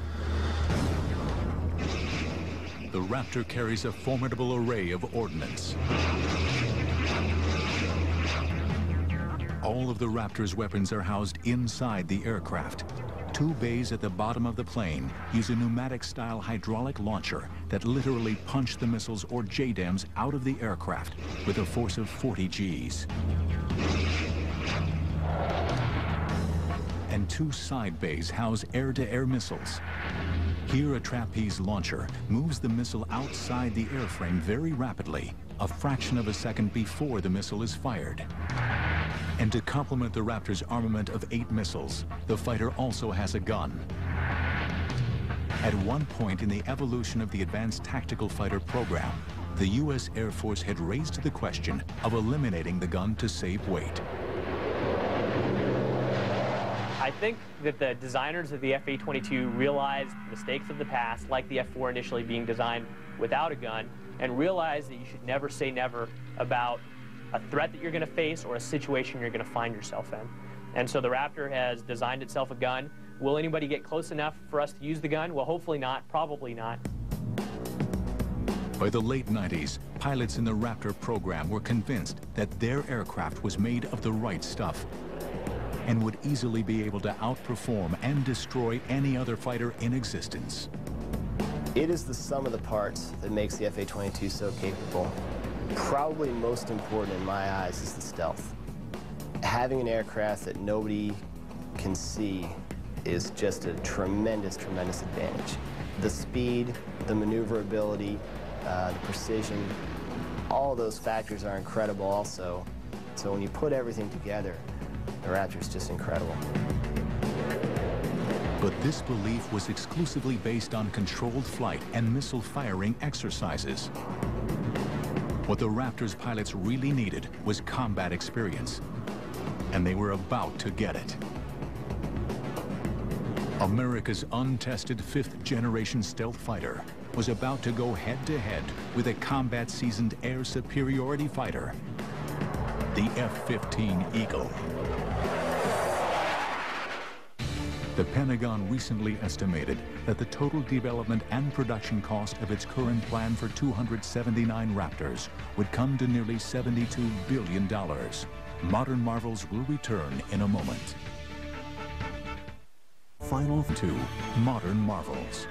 The Raptor carries a formidable array of ordnance. All of the Raptor's weapons are housed inside the aircraft. Two bays at the bottom of the plane use a pneumatic-style hydraulic launcher that literally punch the missiles or JDAMs out of the aircraft with a force of 40 Gs. And two side bays house air-to-air missiles. Here, a trapeze launcher moves the missile outside the airframe very rapidly, a fraction of a second before the missile is fired. And to complement the Raptor's armament of eight missiles, the fighter also has a gun. At one point in the evolution of the Advanced Tactical Fighter program, the U.S. Air Force had raised the question of eliminating the gun to save weight. I think that the designers of the F-A-22 realized mistakes of the past, like the F-4 initially being designed without a gun, and realized that you should never say never about a threat that you're going to face or a situation you're going to find yourself in. And so the Raptor has designed itself a gun. Will anybody get close enough for us to use the gun? Well, hopefully not, probably not. By the late 90s, pilots in the Raptor program were convinced that their aircraft was made of the right stuff and would easily be able to outperform and destroy any other fighter in existence. It is the sum of the parts that makes the FA-22 so capable. Probably most important in my eyes is the stealth. Having an aircraft that nobody can see is just a tremendous, tremendous advantage. The speed, the maneuverability, uh, the precision, all those factors are incredible also. So when you put everything together, the Raptor's just incredible. But this belief was exclusively based on controlled flight and missile firing exercises. What the Raptor's pilots really needed was combat experience, and they were about to get it. America's untested fifth-generation stealth fighter was about to go head-to-head with a combat-seasoned air superiority fighter, the F-15 Eagle. The Pentagon recently estimated that the total development and production cost of its current plan for 279 Raptors would come to nearly $72 billion. Modern Marvels will return in a moment. Final 2, Modern Marvels.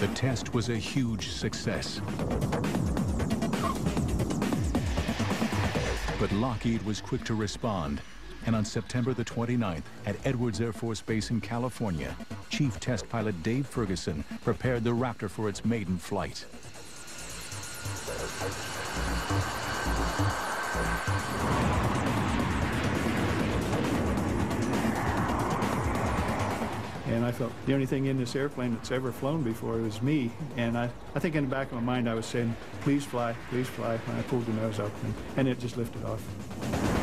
The test was a huge success. But Lockheed was quick to respond, and on September the 29th at Edwards Air Force Base in California, Chief Test Pilot Dave Ferguson prepared the Raptor for its maiden flight. And I felt the only thing in this airplane that's ever flown before was me. And I, I think in the back of my mind I was saying, please fly, please fly, when I pulled the nose up. And, and it just lifted off.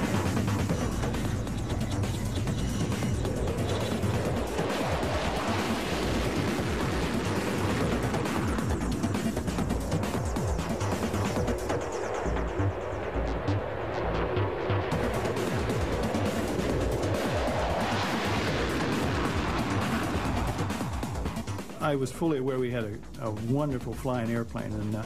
I was fully aware we had a, a wonderful flying airplane, and uh,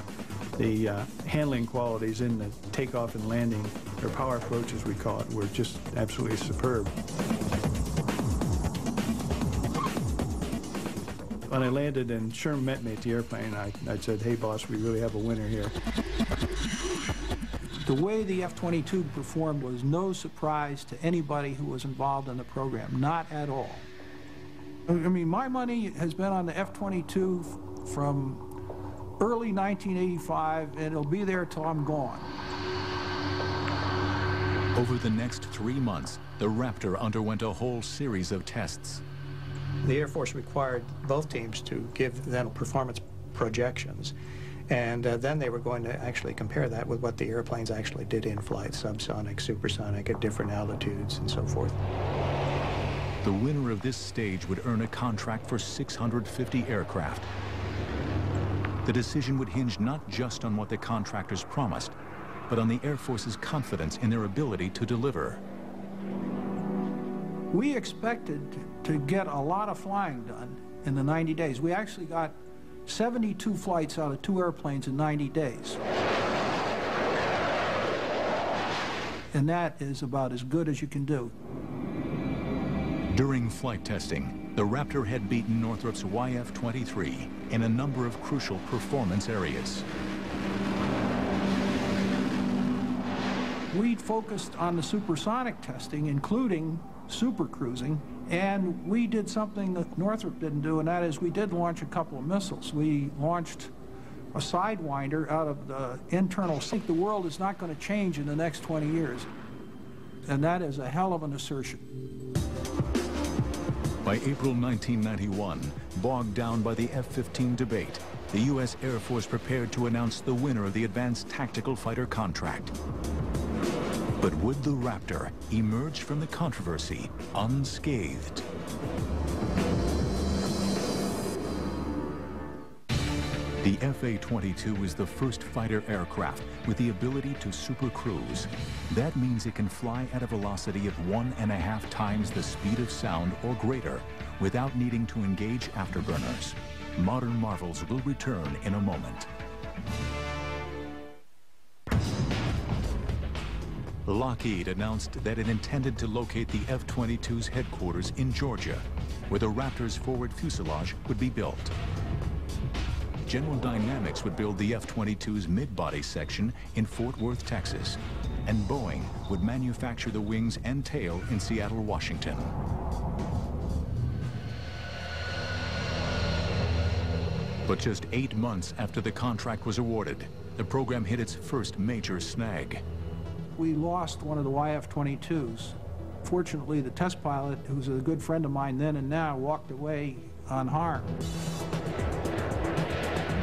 the uh, handling qualities in the takeoff and landing, or power approach as we call it, were just absolutely superb. When I landed and Sherm met me at the airplane, I, I said, hey boss, we really have a winner here. The way the F-22 performed was no surprise to anybody who was involved in the program, not at all. I mean, my money has been on the F-22 from early 1985, and it'll be there till I'm gone. Over the next three months, the Raptor underwent a whole series of tests. The Air Force required both teams to give them performance projections. And uh, then they were going to actually compare that with what the airplanes actually did in flight, subsonic, supersonic, at different altitudes, and so forth. The winner of this stage would earn a contract for 650 aircraft. The decision would hinge not just on what the contractors promised, but on the Air Force's confidence in their ability to deliver. We expected to get a lot of flying done in the 90 days. We actually got 72 flights out of two airplanes in 90 days. And that is about as good as you can do. During flight testing, the Raptor had beaten Northrop's YF-23 in a number of crucial performance areas. We focused on the supersonic testing, including supercruising, and we did something that Northrop didn't do, and that is we did launch a couple of missiles. We launched a Sidewinder out of the internal sink. The world is not going to change in the next 20 years, and that is a hell of an assertion. By April 1991, bogged down by the F-15 debate, the U.S. Air Force prepared to announce the winner of the Advanced Tactical Fighter contract. But would the Raptor emerge from the controversy unscathed? The FA-22 is the first fighter aircraft with the ability to supercruise. That means it can fly at a velocity of one and a half times the speed of sound or greater without needing to engage afterburners. Modern marvels will return in a moment. Lockheed announced that it intended to locate the F-22's headquarters in Georgia, where the Raptor's forward fuselage would be built. General Dynamics would build the F-22's mid-body section in Fort Worth, Texas, and Boeing would manufacture the wings and tail in Seattle, Washington. But just eight months after the contract was awarded, the program hit its first major snag. We lost one of the YF-22s. Fortunately, the test pilot, who's a good friend of mine then and now, walked away unharmed.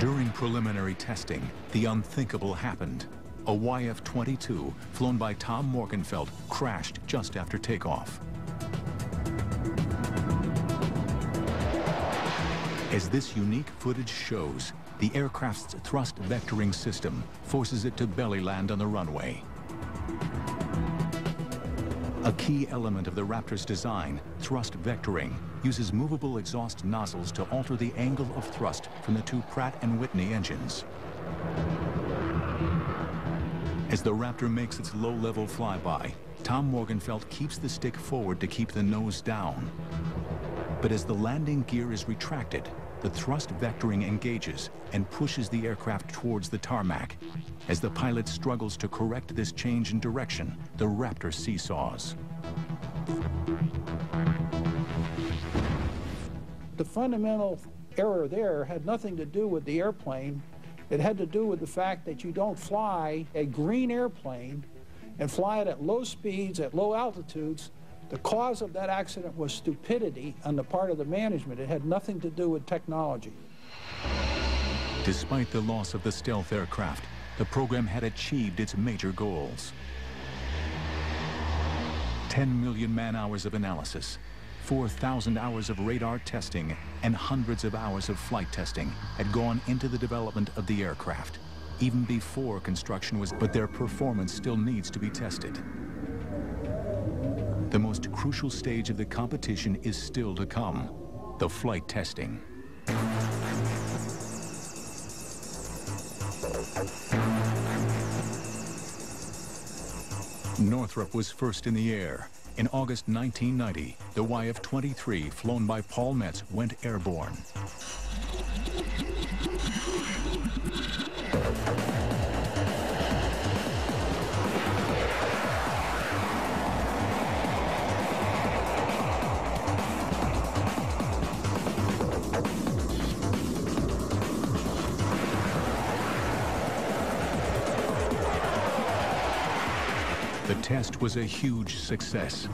During preliminary testing, the unthinkable happened. A YF-22, flown by Tom Morgenfeld, crashed just after takeoff. As this unique footage shows, the aircraft's thrust vectoring system forces it to belly land on the runway. A key element of the Raptor's design, thrust vectoring, uses movable exhaust nozzles to alter the angle of thrust from the two Pratt & Whitney engines. As the Raptor makes its low-level flyby, Tom Morgenfeld keeps the stick forward to keep the nose down. But as the landing gear is retracted, the thrust vectoring engages and pushes the aircraft towards the tarmac. As the pilot struggles to correct this change in direction, the Raptor seesaws. The fundamental error there had nothing to do with the airplane. It had to do with the fact that you don't fly a green airplane and fly it at low speeds, at low altitudes. The cause of that accident was stupidity on the part of the management. It had nothing to do with technology. Despite the loss of the stealth aircraft, the program had achieved its major goals. 10 million man-hours of analysis, 4,000 hours of radar testing, and hundreds of hours of flight testing had gone into the development of the aircraft, even before construction was, but their performance still needs to be tested. The most crucial stage of the competition is still to come, the flight testing. Northrop was first in the air. In August 1990, the YF-23, flown by Paul Metz, went airborne. The test was a huge success.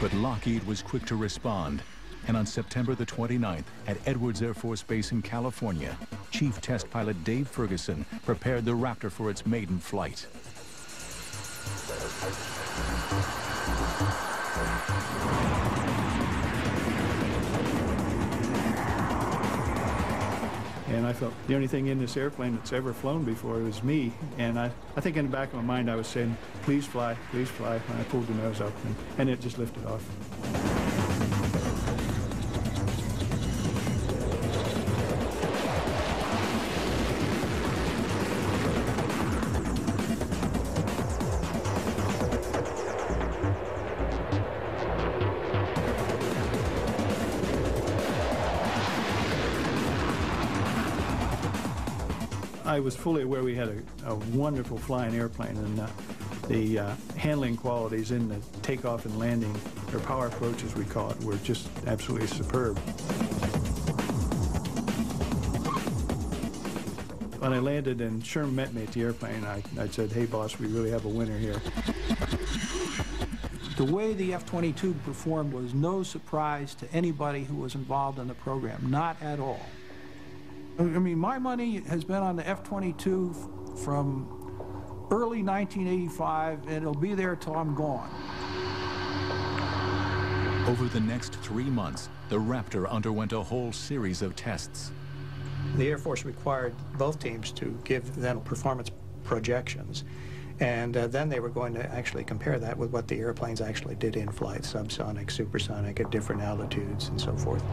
But Lockheed was quick to respond. And on September the 29th, at Edwards Air Force Base in California, Chief Test Pilot Dave Ferguson prepared the Raptor for its maiden flight. And I felt the only thing in this airplane that's ever flown before was me. And I, I think in the back of my mind I was saying, please fly, please fly, And I pulled the nose up. And, and it just lifted off. I was fully aware we had a, a wonderful flying airplane and uh, the uh, handling qualities in the takeoff and landing, or power approach as we call it, were just absolutely superb. When I landed and Sherm met me at the airplane, I, I said, hey boss, we really have a winner here. The way the F-22 performed was no surprise to anybody who was involved in the program, not at all. I mean, my money has been on the F-22 from early 1985, and it'll be there till I'm gone. Over the next three months, the Raptor underwent a whole series of tests. The Air Force required both teams to give them performance projections. And uh, then they were going to actually compare that with what the airplanes actually did in flight, subsonic, supersonic, at different altitudes, and so forth.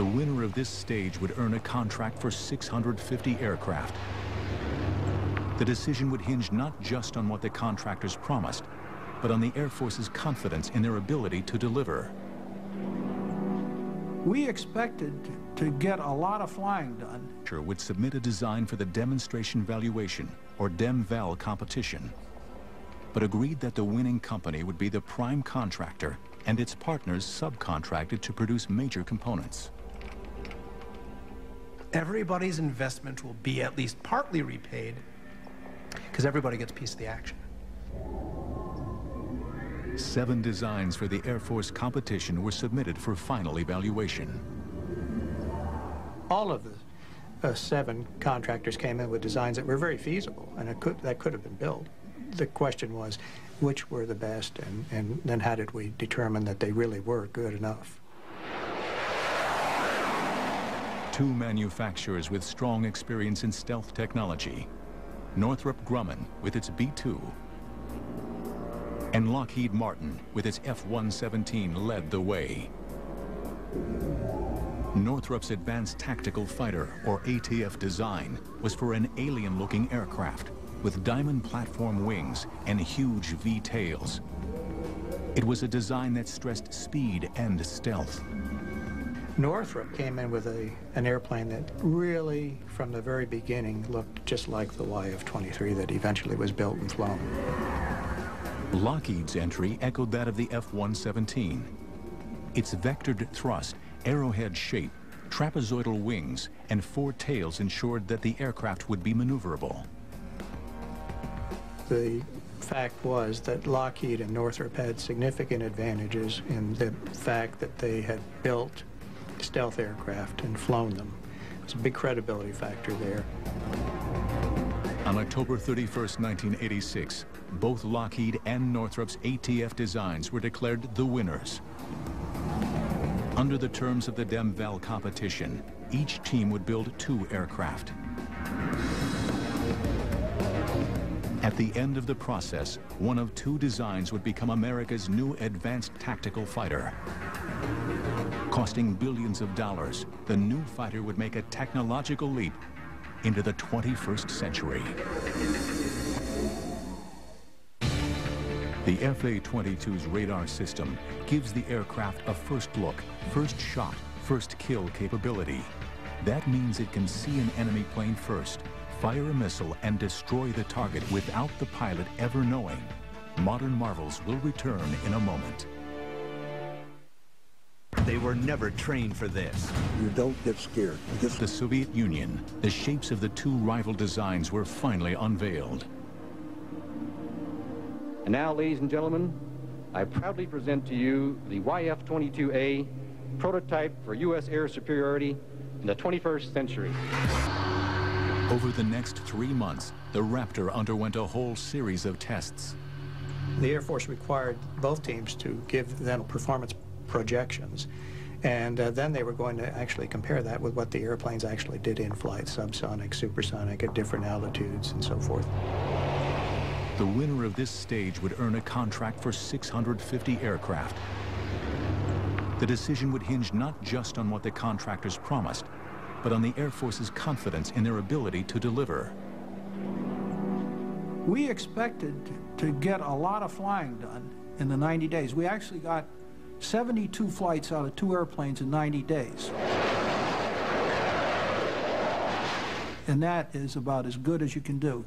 The winner of this stage would earn a contract for 650 aircraft. The decision would hinge not just on what the contractors promised, but on the Air Force's confidence in their ability to deliver. We expected to get a lot of flying done. Would submit a design for the Demonstration Validation, or DEMVAL competition, but agreed that the winning company would be the prime contractor and its partners subcontracted to produce major components. Everybody's investment will be at least partly repaid because everybody gets a piece of the action. Seven designs for the Air Force competition were submitted for final evaluation. All of the uh, seven contractors came in with designs that were very feasible, and it could, that could have been built. The question was, which were the best, and, and then how did we determine that they really were good enough? Two manufacturers with strong experience in stealth technology, Northrop Grumman with its B-2, and Lockheed Martin with its F-117 led the way. Northrop's Advanced Tactical Fighter, or ATF design, was for an alien-looking aircraft with diamond planform wings and huge V-tails. It was a design that stressed speed and stealth. Northrop came in with a, an airplane that really, from the very beginning, looked just like the YF-23 that eventually was built and flown. Lockheed's entry echoed that of the F-117. Its vectored thrust, arrowhead shape, trapezoidal wings, and four tails ensured that the aircraft would be maneuverable. The fact was that Lockheed and Northrop had significant advantages in the fact that they had built stealth aircraft and flown them. There's a big credibility factor there. On October 31, 1986, both Lockheed and Northrop's ATF designs were declared the winners. Under the terms of the DEMVAL competition, each team would build two aircraft. At the end of the process, one of two designs would become America's new advanced tactical fighter. Costing billions of dollars, the new fighter would make a technological leap into the 21st century. The FA-22's radar system gives the aircraft a first look, first shot, first kill capability. That means it can see an enemy plane first, fire a missile, and destroy the target without the pilot ever knowing. Modern Marvels will return in a moment. They were never trained for this. You don't get scared. Get the Soviet Union, the shapes of the two rival designs were finally unveiled. And now, ladies and gentlemen, I proudly present to you the YF-22A prototype for U.S. air superiority in the 21st century. Over the next three months, the Raptor underwent a whole series of tests. The Air Force required both teams to give them performance projections. And uh, then they were going to actually compare that with what the airplanes actually did in flight, subsonic, supersonic, at different altitudes, and so forth. The winner of this stage would earn a contract for 650 aircraft. The decision would hinge not just on what the contractors promised, but on the Air Force's confidence in their ability to deliver. We expected to get a lot of flying done in the 90 days. We actually got 72 flights out of two airplanes in 90 days. And that is about as good as you can do.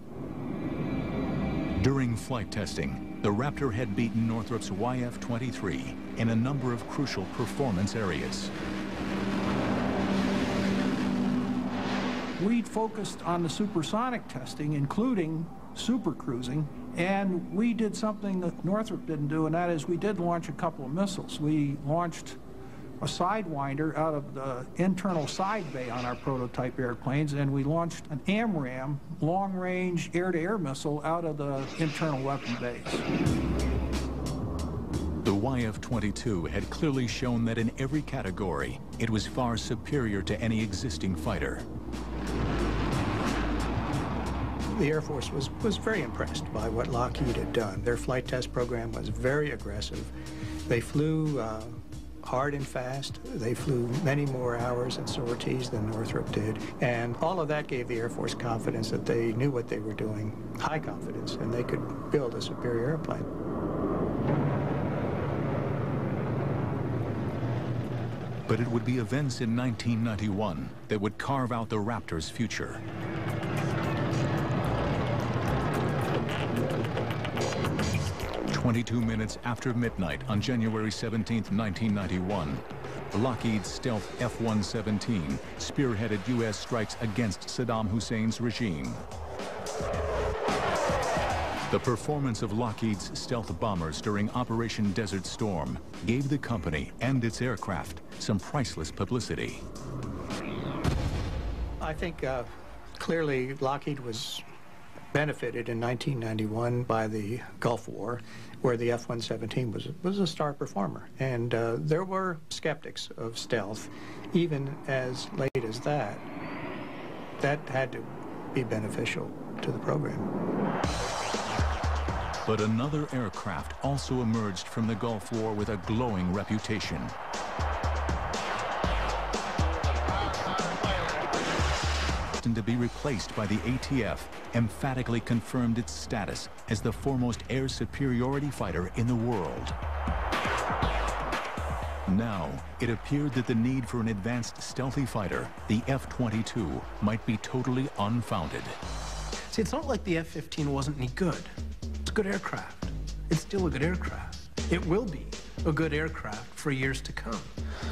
During flight testing, the Raptor had beaten Northrop's YF-23 in a number of crucial performance areas. We focused on the supersonic testing, including supercruising, and we did something that Northrop didn't do, and that is we did launch a couple of missiles. We launched a Sidewinder out of the internal side bay on our prototype airplanes, and we launched an AMRAAM long-range air-to-air missile out of the internal weapon bays. The YF-22 had clearly shown that in every category, it was far superior to any existing fighter. The Air Force was, was very impressed by what Lockheed had done. Their flight test program was very aggressive. They flew uh, hard and fast. They flew many more hours and sorties than Northrop did. And all of that gave the Air Force confidence that they knew what they were doing, high confidence, and they could build a superior airplane. But it would be events in 1991 that would carve out the Raptor's future. Twenty-two minutes after midnight on January 17, 1991, Lockheed's stealth F-117 spearheaded U.S. strikes against Saddam Hussein's regime. The performance of Lockheed's stealth bombers during Operation Desert Storm gave the company and its aircraft some priceless publicity. I think uh, clearly Lockheed was benefited in 1991 by the Gulf War, where the F-117 was, was a star performer. And uh, there were skeptics of stealth, even as late as that. That had to be beneficial to the program. But another aircraft also emerged from the Gulf War with a glowing reputation. To be replaced by the ATF emphatically confirmed its status as the foremost air superiority fighter in the world. Now, it appeared that the need for an advanced stealthy fighter, the F-22, might be totally unfounded. See, it's not like the F-15 wasn't any good. It's a good aircraft. It's still a good aircraft. It will be a good aircraft for years to come.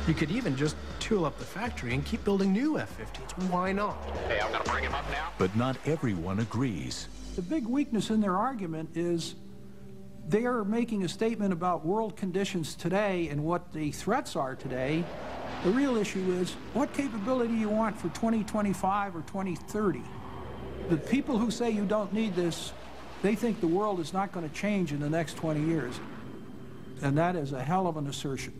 You could even just tool up the factory and keep building new F-15s. Why not? Hey, I'm gonna bring him up now. But not everyone agrees. The big weakness in their argument is they are making a statement about world conditions today and what the threats are today. The real issue is what capability you want for 2025 or 2030. The people who say you don't need this, they think the world is not going to change in the next 20 years. And that is a hell of an assertion.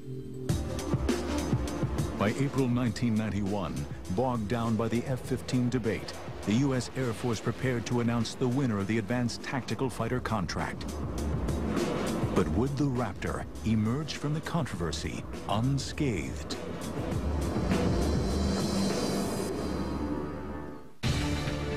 By April 1991, bogged down by the F-15 debate, the U.S. Air Force prepared to announce the winner of the Advanced Tactical Fighter contract. But would the Raptor emerge from the controversy unscathed?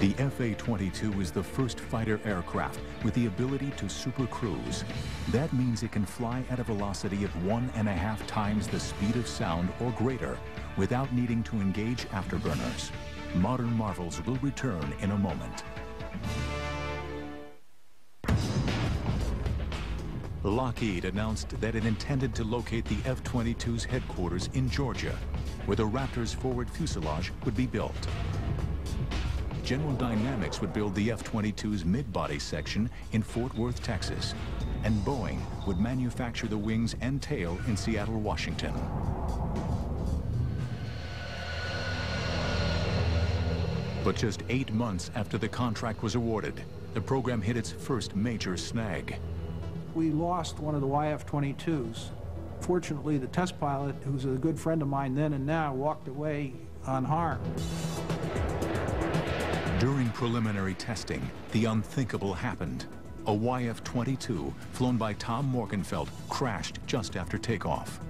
The FA-22 is the first fighter aircraft with the ability to supercruise. That means it can fly at a velocity of one and a half times the speed of sound or greater without needing to engage afterburners. Modern Marvels will return in a moment. Lockheed announced that it intended to locate the F-22's headquarters in Georgia, where the Raptor's forward fuselage would be built. General Dynamics would build the F-22's mid-body section in Fort Worth, Texas, and Boeing would manufacture the wings and tail in Seattle, Washington. But just eight months after the contract was awarded, the program hit its first major snag. We lost one of the YF-22s. Fortunately, the test pilot, who's a good friend of mine then and now, walked away unharmed. During preliminary testing, the unthinkable happened. A YF-22, flown by Tom Morgenfeld, crashed just after takeoff.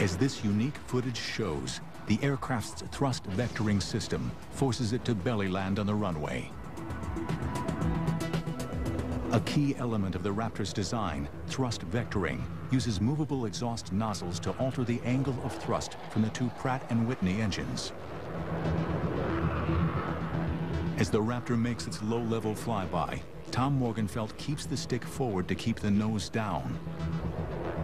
As this unique footage shows, the aircraft's thrust vectoring system forces it to belly land on the runway. A key element of the Raptor's design, thrust vectoring, uses movable exhaust nozzles to alter the angle of thrust from the two Pratt & Whitney engines. As the Raptor makes its low-level flyby, Tom Morgenfeld keeps the stick forward to keep the nose down.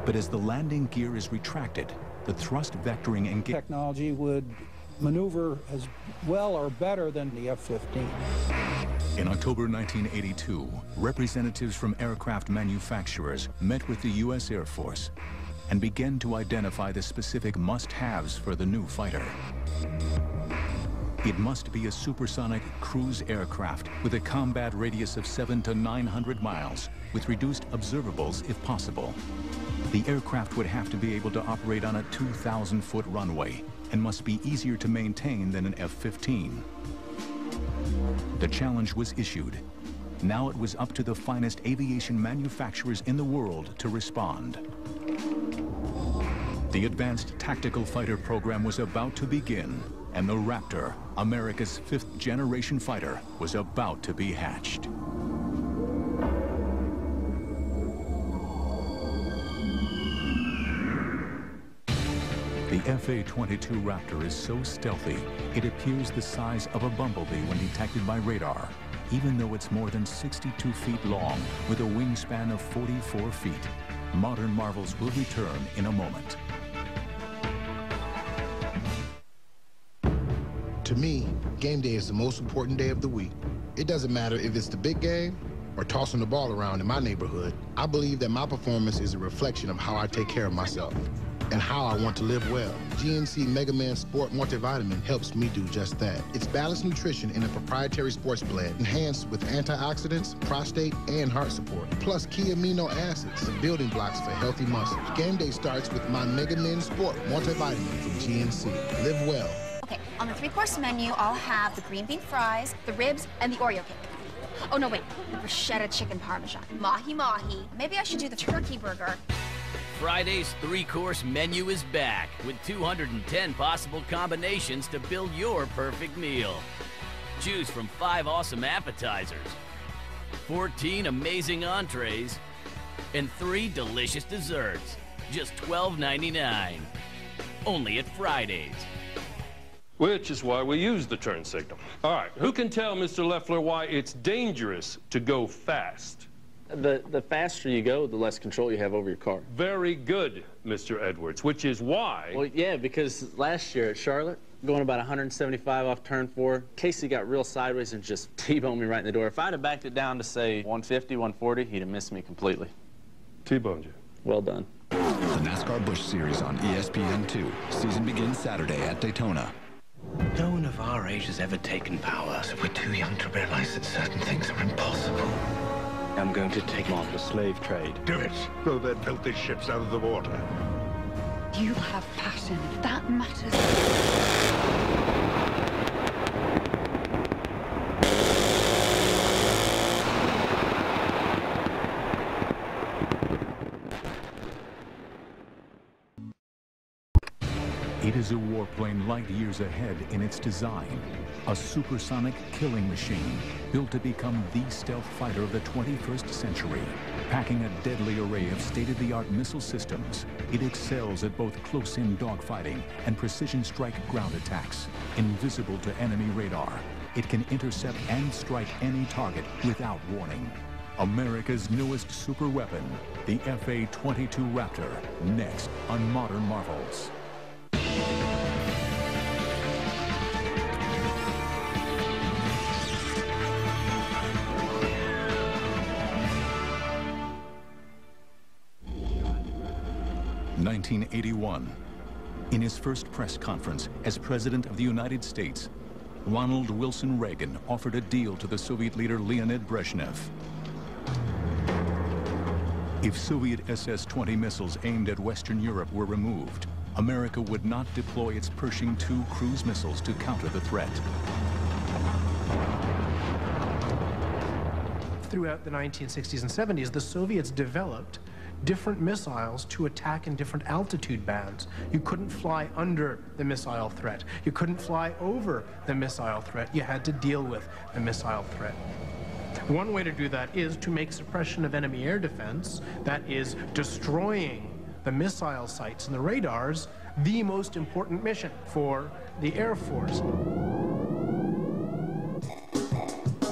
But as the landing gear is retracted, the thrust vectoring and technology would maneuver as well or better than the F-15. In October 1982, representatives from aircraft manufacturers met with the U.S. Air Force and began to identify the specific must-haves for the new fighter. It must be a supersonic cruise aircraft with a combat radius of 7 to 900 miles, with reduced observables if possible. The aircraft would have to be able to operate on a 2,000-foot runway and must be easier to maintain than an F-15. The challenge was issued. Now it was up to the finest aviation manufacturers in the world to respond. The Advanced Tactical Fighter program was about to begin, and the Raptor, America's fifth-generation fighter, was about to be hatched. The FA-22 Raptor is so stealthy, it appears the size of a bumblebee when detected by radar, even though it's more than 62 feet long with a wingspan of 44 feet. Modern Marvels will return in a moment. To me, game day is the most important day of the week. It doesn't matter if it's the big game or tossing the ball around in my neighborhood. I believe that my performance is a reflection of how I take care of myself and how I want to live well. GNC Mega Men Sport Multivitamin helps me do just that. It's balanced nutrition in a proprietary sports blend, enhanced with antioxidants, prostate, and heart support, plus key amino acids, the building blocks for healthy muscles. Game day starts with my Mega Men Sport Multivitamin from GNC. Live well. Okay, on the three-course menu, I'll have the green bean fries, the ribs, and the Oreo cake. Oh, no, wait, the bruschetta chicken parmesan, mahi-mahi. Maybe I should do the turkey burger. Friday's three-course menu is back with 210 possible combinations to build your perfect meal. Choose from five awesome appetizers, 14 amazing entrees, and three delicious desserts. Just $12.99. Only at Fridays. Which is why we use the turn signal. All right, who can tell Mr. Leffler why it's dangerous to go fast? The, the faster you go, the less control you have over your car. Very good, Mr. Edwards, which is why... Well, yeah, because last year at Charlotte, going about 175 off turn four, Casey got real sideways and just T-boned me right in the door. If I'd have backed it down to, say, 150, 140, he'd have missed me completely. T-boned you. Well done. The NASCAR Busch Series on ESPN2. Season begins Saturday at Daytona. No one of our age has ever taken power, so we're too young to realize that certain things are impossible. I'm going to take on the slave trade. Do it. Throw their filthy ships out of the water. You have passion. That matters. It is a warplane light years ahead in its design. A supersonic killing machine built to become the stealth fighter of the 21st century. Packing a deadly array of state-of-the-art missile systems, it excels at both close-in dogfighting and precision strike ground attacks. Invisible to enemy radar, it can intercept and strike any target without warning. America's newest super weapon, the FA-22 Raptor, next on Modern Marvels. 1981. In his first press conference as President of the United States, Ronald Wilson Reagan offered a deal to the Soviet leader Leonid Brezhnev. If Soviet SS-20 missiles aimed at Western Europe were removed, America would not deploy its Pershing II cruise missiles to counter the threat. Throughout the 1960s and 70s, the Soviets developed different missiles to attack in different altitude bands. You couldn't fly under the missile threat. You couldn't fly over the missile threat. You had to deal with the missile threat. One way to do that is to make suppression of enemy air defense, that is destroying the missile sites and the radars, the most important mission for the Air Force.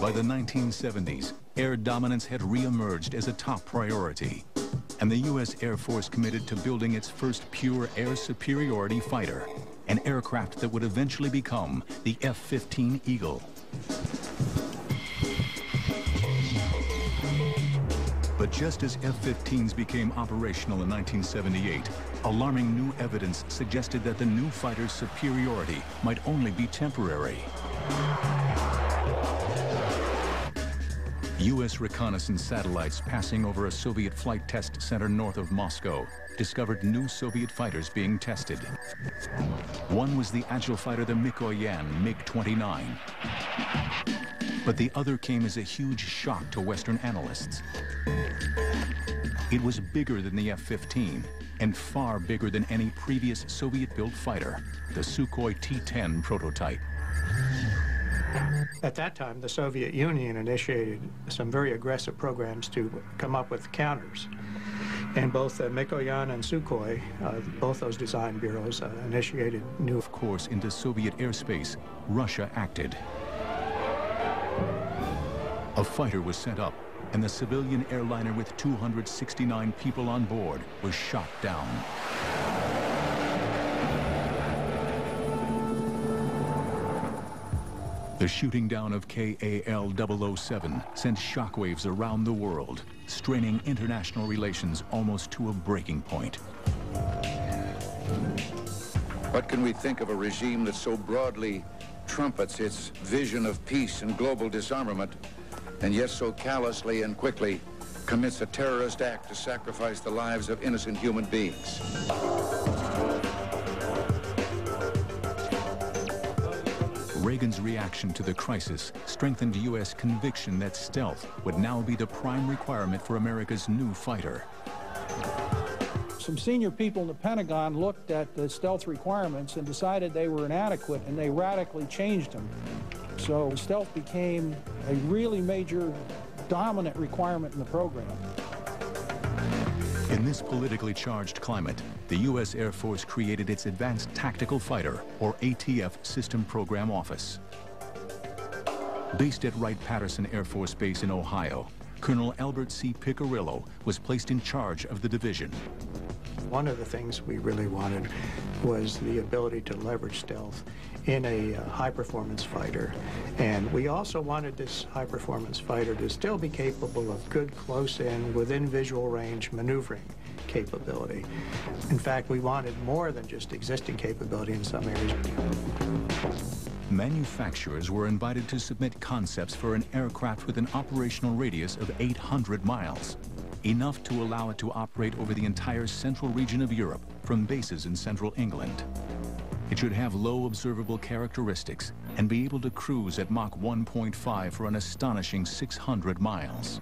By the 1970s, air dominance had re-emerged as a top priority and the U.S. Air Force committed to building its first pure air superiority fighter, an aircraft that would eventually become the F-15 Eagle. But just as F-15s became operational in 1978, alarming new evidence suggested that the new fighter's superiority might only be temporary. U.S. reconnaissance satellites passing over a Soviet flight test center north of Moscow discovered new Soviet fighters being tested. One was the agile fighter the Mikoyan MiG-29. But the other came as a huge shock to Western analysts. It was bigger than the F-15 and far bigger than any previous Soviet-built fighter, the Sukhoi T-10 prototype. At that time, the Soviet Union initiated some very aggressive programs to come up with counters. And both uh, Mikoyan and Sukhoi, uh, both those design bureaus, uh, initiated new... Of course, into Soviet airspace, Russia acted. A fighter was sent up, and the civilian airliner with 269 people on board was shot down. The shooting down of KAL-007 sent shockwaves around the world, straining international relations almost to a breaking point. What can we think of a regime that so broadly trumpets its vision of peace and global disarmament, and yet so callously and quickly commits a terrorist act to sacrifice the lives of innocent human beings? Reagan's reaction to the crisis strengthened U.S. conviction that stealth would now be the prime requirement for America's new fighter. Some senior people in the Pentagon looked at the stealth requirements and decided they were inadequate, and they radically changed them. So stealth became a really major dominant requirement in the program. In this politically charged climate, the U.S. Air Force created its Advanced Tactical Fighter, or ATF, System Program Office. Based at Wright-Patterson Air Force Base in Ohio, Colonel Albert C. Piccirillo was placed in charge of the division. One of the things we really wanted was the ability to leverage stealth in a uh, high-performance fighter. And we also wanted this high-performance fighter to still be capable of good close-in, within visual range maneuvering capability. In fact, we wanted more than just existing capability in some areas. Manufacturers were invited to submit concepts for an aircraft with an operational radius of 800 miles, enough to allow it to operate over the entire central region of Europe from bases in central England. It should have low observable characteristics and be able to cruise at Mach 1.5 for an astonishing 600 miles.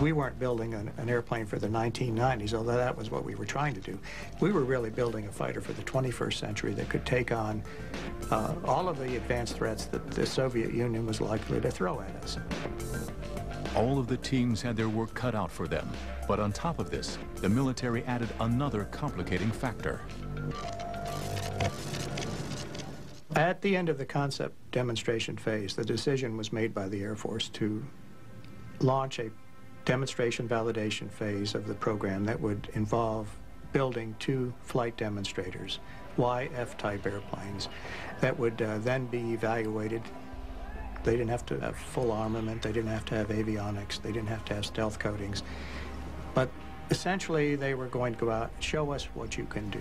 We weren't building an, an, airplane for the 1990s, although that was what we were trying to do. We were really building a fighter for the 21st century that could take on uh, all of the advanced threats that the Soviet Union was likely to throw at us. All of the teams had their work cut out for them. But on top of this, the military added another complicating factor. At the end of the concept demonstration phase, the decision was made by the Air Force to launch a demonstration validation phase of the program that would involve building two flight demonstrators, YF-type airplanes, that would uh, then be evaluated they didn't have to have full armament. They didn't have to have avionics. They didn't have to have stealth coatings. But essentially, they were going to go out and show us what you can do.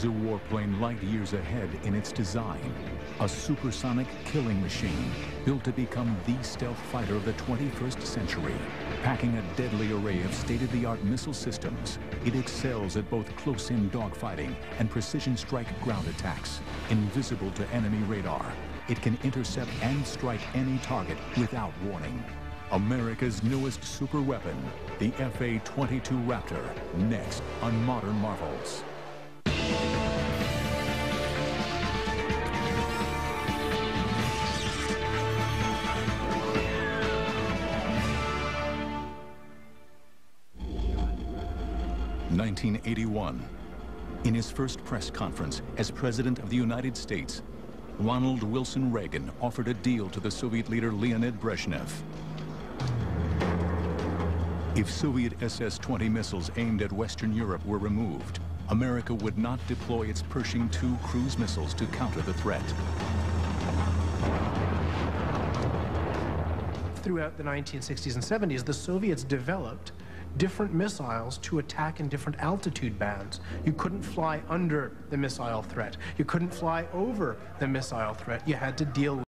A warplane light years ahead in its design. A supersonic killing machine built to become the stealth fighter of the 21st century. Packing a deadly array of state-of-the-art missile systems, it excels at both close-in dogfighting and precision strike ground attacks. Invisible to enemy radar, it can intercept and strike any target without warning. America's newest super weapon, the FA-22 Raptor, next on Modern Marvels. 1981. In his first press conference as President of the United States, Ronald Wilson Reagan offered a deal to the Soviet leader Leonid Brezhnev. If Soviet SS-20 missiles aimed at Western Europe were removed, America would not deploy its Pershing II cruise missiles to counter the threat. Throughout the 1960s and 70s, the Soviets developed different missiles to attack in different altitude bands. You couldn't fly under the missile threat. You couldn't fly over the missile threat. You had to deal